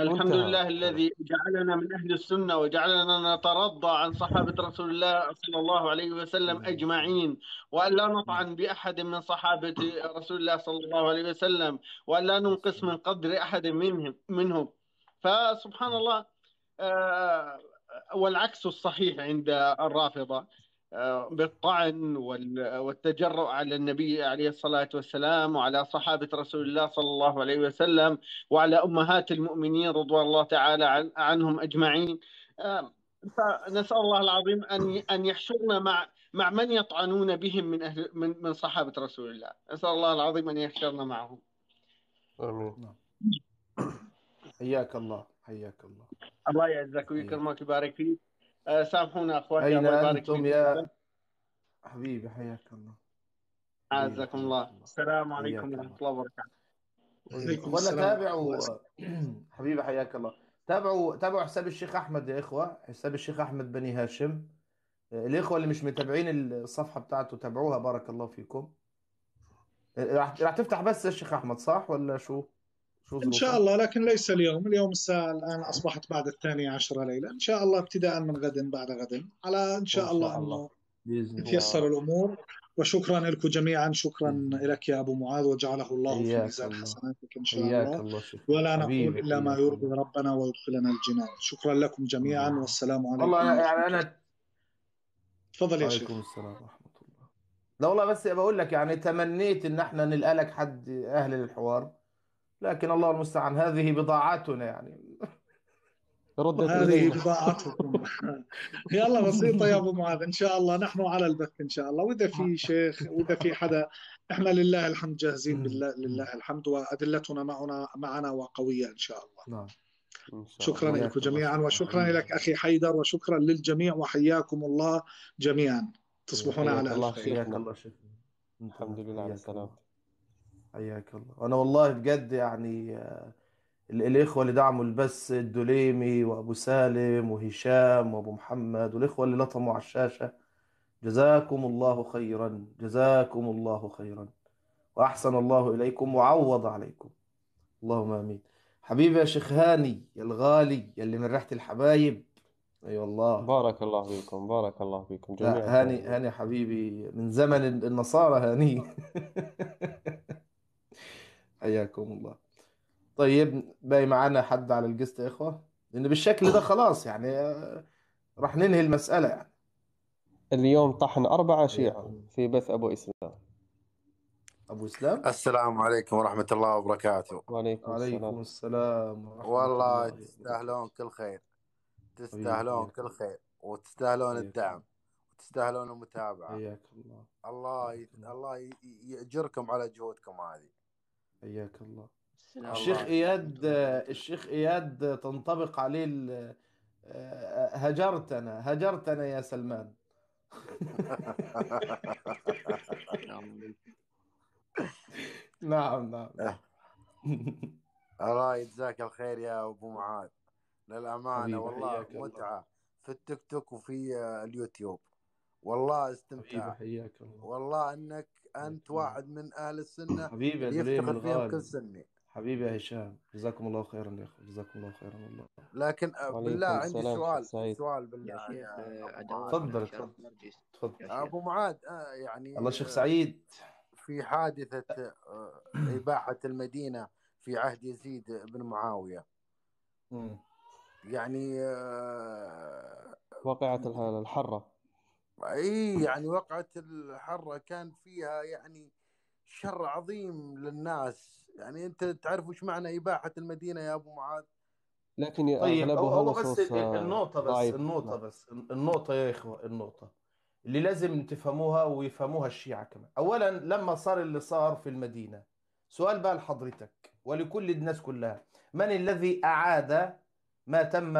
الحمد لله نعم الذي جعلنا من أهل السنة وجعلنا نترضى عن صحابة رسول الله صلى الله عليه وسلم أجمعين وأن لا نعم نطعن بأحد من صحابة رسول الله صلى الله عليه وسلم وأن لا ننقص من قدر أحد منهم منهم. فسبحان الله آه، والعكس الصحيح عند الرافضة. آه، بالطعن وال- والتجرؤ على النبي عليه الصلاة والسلام وعلى صحابة رسول الله صلى الله عليه وسلم وعلى أمهات المؤمنين رضوان الله تعالى عن- عنهم أجمعين. فنسأل الله العظيم أن أن يحشرنا مع مع من يطعنون بهم من أهل من من صحابة رسول الله. نسأل الله العظيم أن يحشرنا معهم. آمين. حياك الله حياك الله. الله يعزك ويكرمك ويبارك فيك. سامحونا اخواتي أين الله يبارك أنتم فيكم. يا حبيبي؟ حياك الله. حياك الله. الله. السلام حياك عليكم الله ورحمة الله. وبركاته. ورحمة تابعوا (clears throat) حبيبي حياك الله. تابعوا تابعوا حساب الشيخ أحمد يا إخوة. حساب الشيخ أحمد بني هاشم. الإخوة اللي مش متابعين الصفحة بتاعته تابعوها بارك الله فيكم. راح راح تفتح بس يا الشيخ أحمد صح؟ ولا شو؟ شو إن شاء الله لكن ليس اليوم. اليوم الساعة الآن أصبحت بعد الثانية عشرة ليلة. إن شاء الله ابتداء من غد بعد غد. على إن شاء إن الله شاء الله. الله. تيسر الأمور. وشكرا لكم جميعا. شكرا لك يا أبو معاذ. وجعله الله في ميزان حسناتك إن شاء حياك الله. الله ولا نقول إلا ما يرضي ربنا ويدخلنا الجنان شكرا لكم جميعا. والسلام عليكم والله يعني الله أنا تفضل يا شيخ. وعليكم السلام ورحمة الله. لا والله بس بقول لك يعني تمنيت إن إحنا نلقى لك حد أهل للحوار لكن الله المستعان هذه بضاعتنا يعني. ردت هذه إلينا بضاعتكم. يلا بسيطة يا أبو معاذ. إن شاء الله نحن على البث إن شاء الله. وإذا في شيخ وإذا في حدا إحنا لله الحمد جاهزين بالله لله الحمد وأدلتنا معنا معنا وقوية إن شاء الله. نعم. شكرا لكم جميعا شكرا وشكرا لك أخي حيدر وشكرا للجميع وحياكم الله جميعا. تصبحون على الله خير. الله الحمد لله على سلامتك حياك الله. أنا والله بجد يعني آه، ال- الإخوة اللي دعموا البث الدليمي وأبو سالم وهشام وأبو محمد والإخوة اللي لطموا على الشاشة جزاكم الله خيرا جزاكم الله خيرا. وأحسن الله إليكم وعوض عليكم. اللهم آمين. حبيبي يا شيخ هاني يا الغالي يا اللي من ريحة الحبايب. اي أيوة والله بارك الله فيكم بارك الله فيكم جميعا. لا هاني هاني حبيبي من زمن النصارى هاني. (laughs) حياكم الله. طيب باقي معانا حد على الجست يا إخوة؟ لأن بالشكل ده خلاص يعني آه، راح ننهي المسألة يعني. اليوم طحن أربعة شيعة حياكم في بث أبو إسلام. أبو إسلام؟ السلام عليكم ورحمة الله وبركاته. وعليكم عليكم السلام السلام ورحمة والله الله تستاهلون كل خير. تستاهلون كل الله خير وتستاهلون الدعم وتستاهلون المتابعة. حياك الله. الله ي... الله. يأجركم على جهودكم هذه. حياك الله. السلام الشيخ الله إياد الشيخ إياد تنطبق عليه ال- آه، هجرتنا هجرتنا يا سلمان. نعم نعم. نعم الله يجزاك الخير يا أبو معاذ. للأمانة حبيبي والله حياك الله. متعة في التيك توك وفي آه، اليوتيوب. والله حبيبي استمتاع حياك الله. والله إنك أنت الله واحد من أهل السنة حبيبي يا دليم يفتخر فيهم كل سني حبيبي يا هشام جزاكم الله خيرا يا اخوة جزاكم الله خيرا والله. لكن آه، بالله عندي السلام سؤال سعيد. سؤال بالله يا شيخ يا آه، تفضل تفضل أبو معاذ آه، يعني الله شيخ آه، سعيد. في حادثة آه، إباحة المدينة في عهد يزيد بن معاوية. مم. يعني آه، واقعة الح- الحرة. اي يعني وقعة الحرة كان فيها يعني شر عظيم للناس. يعني أنت تعرف وش معنى إباحة المدينة يا أبو معاذ؟ لكن طيب هو هو بس آه، النقطة بس ضعيفة النقطة نعم. بس النقطة يا إخوة النقطة. اللي لازم تفهموها ويفهموها الشيعة كمان. أولا لما صار اللي صار في المدينة سؤال بقى لحضرتك ولكل الناس كلها. من الذي أعاد ما تم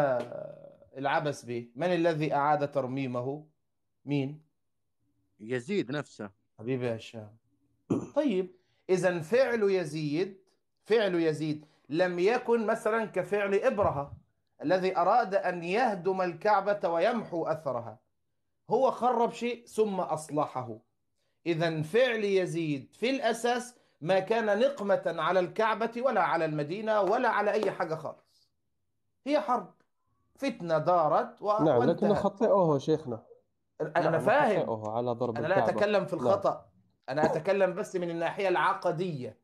العبث به؟ من الذي أعاد ترميمه؟ مين؟ يزيد نفسه. حبيبي يا هشام. طيب إذا فعل يزيد فعل يزيد لم يكن مثلا كفعل إبرهة الذي أراد أن يهدم الكعبة ويمحو أثرها. هو خرب شيء ثم أصلحه. إذا فعل يزيد في الأساس ما كان نقمة على الكعبة ولا على المدينة ولا على أي حاجة خالص. هي حرب. فتنة دارت و... نعم لكن وانتهت. خطئوه شيخنا أنا فاهم. على ضرب أنا لا الكعبة. أتكلم في نعم الخطأ. أنا أتكلم بس من الناحية العقدية.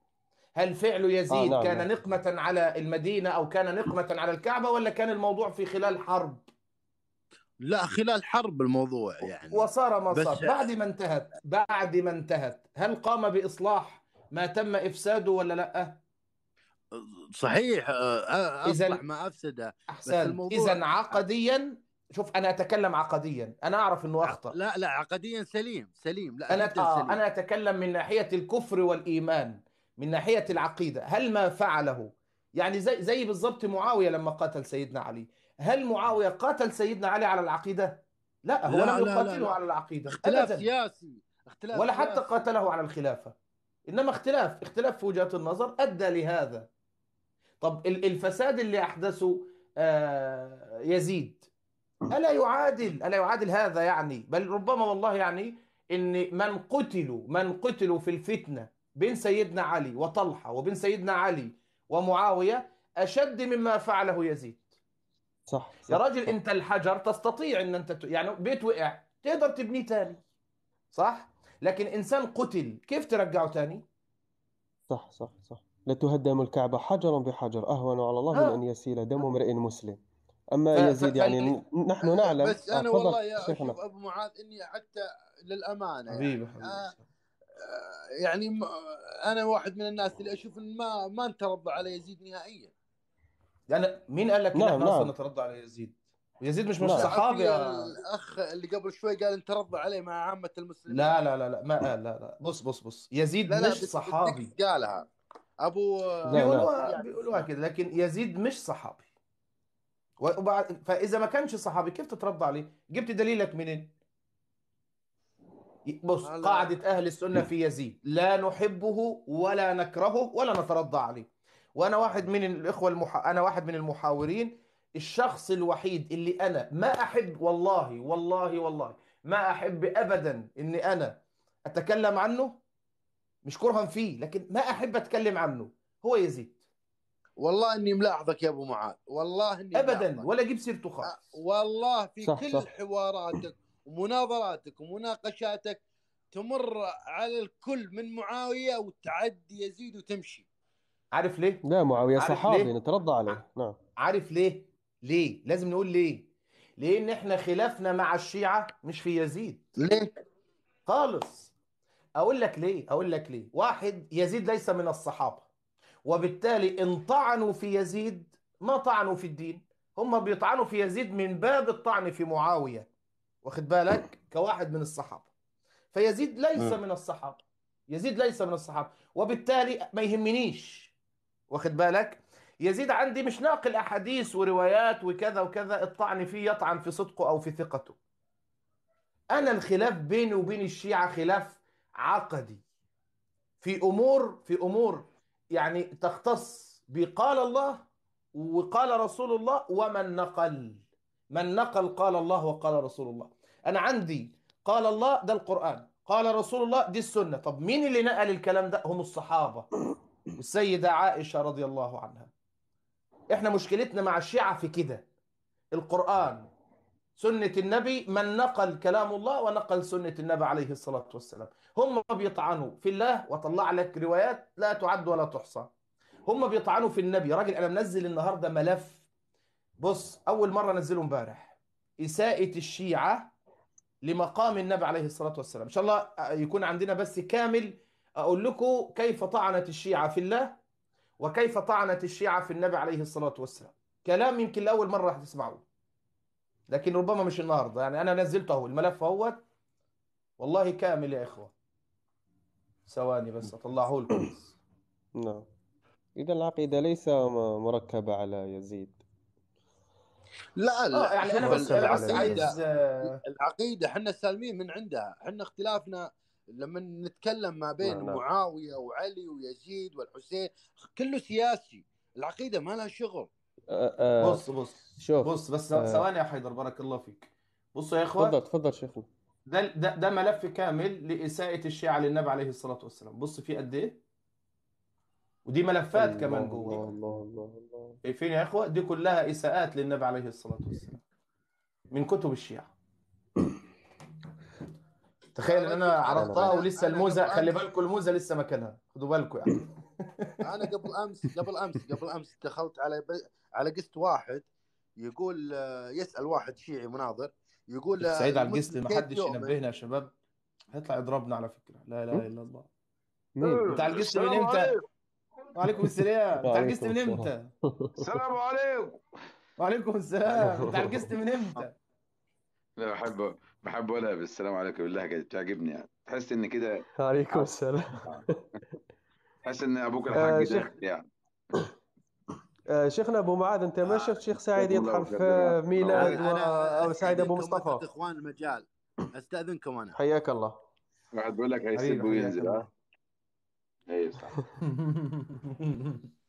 هل فعل يزيد نعم، كان نعم. نقمة على المدينة أو كان نقمة على الكعبة ولا كان الموضوع في خلال حرب؟ لا خلال حرب الموضوع يعني. وصار ما بس- صار بعد ما انتهت بعد ما انتهت هل قام بإصلاح ما تم إفساده ولا لأ؟ صحيح آه، إذن- اصلح ما أفسده. بس أحسن الموضوع إذا عقديا شوف أنا أتكلم عقديا. أنا أعرف أنه أخطأ. لا لا عقديا سليم سليم. لا جدا آه سليم. أنا أتكلم من ناحية الكفر والإيمان من ناحية العقيدة. هل ما فعله؟ يعني زي زي بالضبط معاوية لما قاتل سيدنا علي. هل معاوية قاتل سيدنا علي على العقيدة؟ لا هو لا، لم يقاتله. على العقيدة اختلاف سياسي اختلاف ولا حتى سياسي. قاتله على الخلافة. إنما اختلاف اختلاف في وجهات النظر أدى لهذا. طب ال- الفساد اللي أحدثه آه، يزيد. ألا يعادل؟ ألا يعادل هذا يعني؟ بل ربما والله يعني إن من قتلوا من قتلوا في الفتنة بين سيدنا علي وطلحة وبين سيدنا علي ومعاوية أشد مما فعله يزيد. صح يا صح. راجل أنت الحجر تستطيع إن أنت ت- يعني بيت وقع تقدر تبنيه تاني. صح؟ لكن إنسان قتل كيف ترجعه تاني؟ صح صح صح. لتهدم الكعبة حجرا بحجر أهون على الله من آه. أن يسيل دم امرئ مسلم. أما ف- يزيد ف- يعني ن- نحن نعلم. بس آه، أنا تفضل والله يا شيخنا. أبو معاذ إني حتى للأمانة حبيبي يعني حبيبي آه آه، يعني م- أنا واحد من الناس اللي أشوف إن ما ما نترضى على يزيد نهائيا. يعني مين قال لك إن نعم، إحنا أصلا نعم. نترضى على يزيد؟ يزيد مش مش نعم. صحابي الأخ اللي قبل شوي قال نترضى عليه مع عامة المسلمين. لا لا لا لا ما قال لا لا. بص بص بص. يزيد لا لا مش صحابي. قالها. ابو لا، لا. بيقولوها يعني بيقولوها كده لكن يزيد مش صحابي. وبعد فإذا ما كانش صحابي كيف تترضى عليه؟ جبت دليلك منين؟ بص هلا. قاعدة أهل السنة في يزيد. لا نحبه ولا نكرهه ولا نترضى عليه. وأنا واحد من الإخوة المح... أنا واحد من المحاورين. الشخص الوحيد اللي أنا ما أحب والله والله والله ما أحب أبدا إني أنا أتكلم عنه مش كرها فيه لكن ما أحب أتكلم عنه هو يزيد. والله إني ملاحظك يا أبو معاذ والله إني أبدا ملاحظك ولا أجيب سيرته خالص والله في صح، كل صح. حواراتك ومناظراتك ومناقشاتك تمر على الكل من معاوية وتعدي يزيد وتمشي عارف ليه؟ لا معاوية عارف صحابي؟ نترضى عليه نعم عارف ليه؟ ليه؟ لازم نقول ليه؟ لأن إحنا خلافنا مع الشيعة مش في يزيد ليه؟ خالص أقول لك ليه؟ أقول لك ليه؟ واحد يزيد ليس من الصحابة وبالتالي إن طعنوا في يزيد ما طعنوا في الدين. هم بيطعنوا في يزيد من باب الطعن في معاوية. واخد بالك؟ كواحد من الصحابة. فيزيد ليس. من الصحابة. يزيد ليس من الصحابة. وبالتالي ما يهمنيش. واخد بالك؟ يزيد عندي مش ناقل أحاديث وروايات وكذا وكذا. الطعن فيه يطعن في صدقه أو في ثقته. أنا الخلاف بيني وبين الشيعة خلاف عقدي. في أمور في أمور يعني تختص بقال الله وقال رسول الله ومن نقل. من نقل قال الله وقال رسول الله. أنا عندي قال الله ده القرآن قال رسول الله دي السنة. طب مين اللي نقل الكلام ده؟ هم الصحابة. والسيدة عائشة رضي الله عنها. إحنا مشكلتنا مع الشيعة في كده. القرآن سنة النبي من نقل كلام الله ونقل سنة النبي عليه الصلاة والسلام. هم بيطعنوا في الله وطلع لك روايات لا تعد ولا تحصى. هم بيطعنوا في النبي. راجل أنا منزل النهارده ملف. بص أول مرة نزله امبارح. إساءة الشيعة لمقام النبي عليه الصلاة والسلام. إن شاء الله يكون عندنا بس كامل. أقول لكم كيف طعنت الشيعة في الله وكيف طعنت الشيعة في النبي عليه الصلاة والسلام. كلام يمكن لأول مرة راح تسمعوه. لكن ربما مش النهارده. يعني أنا نزلته أهو الملف أهوت. والله كامل يا إخوة. ثواني بس أطلعه لكم بس. (clears throat) نعم. إذا العقيدة ليس م- مركبة على يزيد. لا لا. يعني شوف أنا بس أنا بس العقيده عايز آه، العقيدة إحنا سالمين من عندها. إحنا اختلافنا لما نتكلم ما بين نعم نعم. معاوية وعلي ويزيد والحسين كله سياسي. العقيدة ما لها شغل. آه آه بص بص شوف بص بس آه ثواني يا حيدر بارك الله فيك. بصوا يا إخوة تفضل تفضل شيخنا ده ده ده ملف كامل لإساءة الشيعة للنبي عليه الصلاة والسلام. بص فيه قد إيه؟ ودي ملفات الله كمان الله جوه. الله الله الله شايفين يا إخوة؟ دي كلها إساءات للنبي عليه الصلاة والسلام من كتب الشيعة. تخيل إن أنا أنا ولسه الموزة خلي بالكم الموزة لسه مكانها. خدوا بالكم يعني. أنا قبل أمس قبل أمس قبل أمس دخلت على ب... على قست واحد يقول آه، يسأل واحد شيعي مناظر يقول آه، سعيد على القسط ما حدش ينبهنا يا شباب. هيطلع يضربنا على فكرة. لا إله إلا الله. مين؟ أنت على القسط من إمتى؟ عليكم. وعليكم السلام. أنت على القسط وعليكم من السلام إمتى؟ السلام. عليكم. وعليكم السلام. أنت على القسط من إمتى؟ لا بحب بحب اقولها بالسلام عليكم. بالله كده بتعجبني يعني. تحس ان كده عليكم السلام. (laughs) تحس إن أبوك آه الحاج شيخ داخل يعني. آه شيخنا أبو معاذ أنت ما شفت شيخ سعيد يطحن خير في ميلاد و... أو سعيد أبو مصطفى؟ إخوان المجال. أستأذنكم أنا. حياك الله. واحد بيقول لك حياك وينزل ها؟ أيوه صح. (laughs)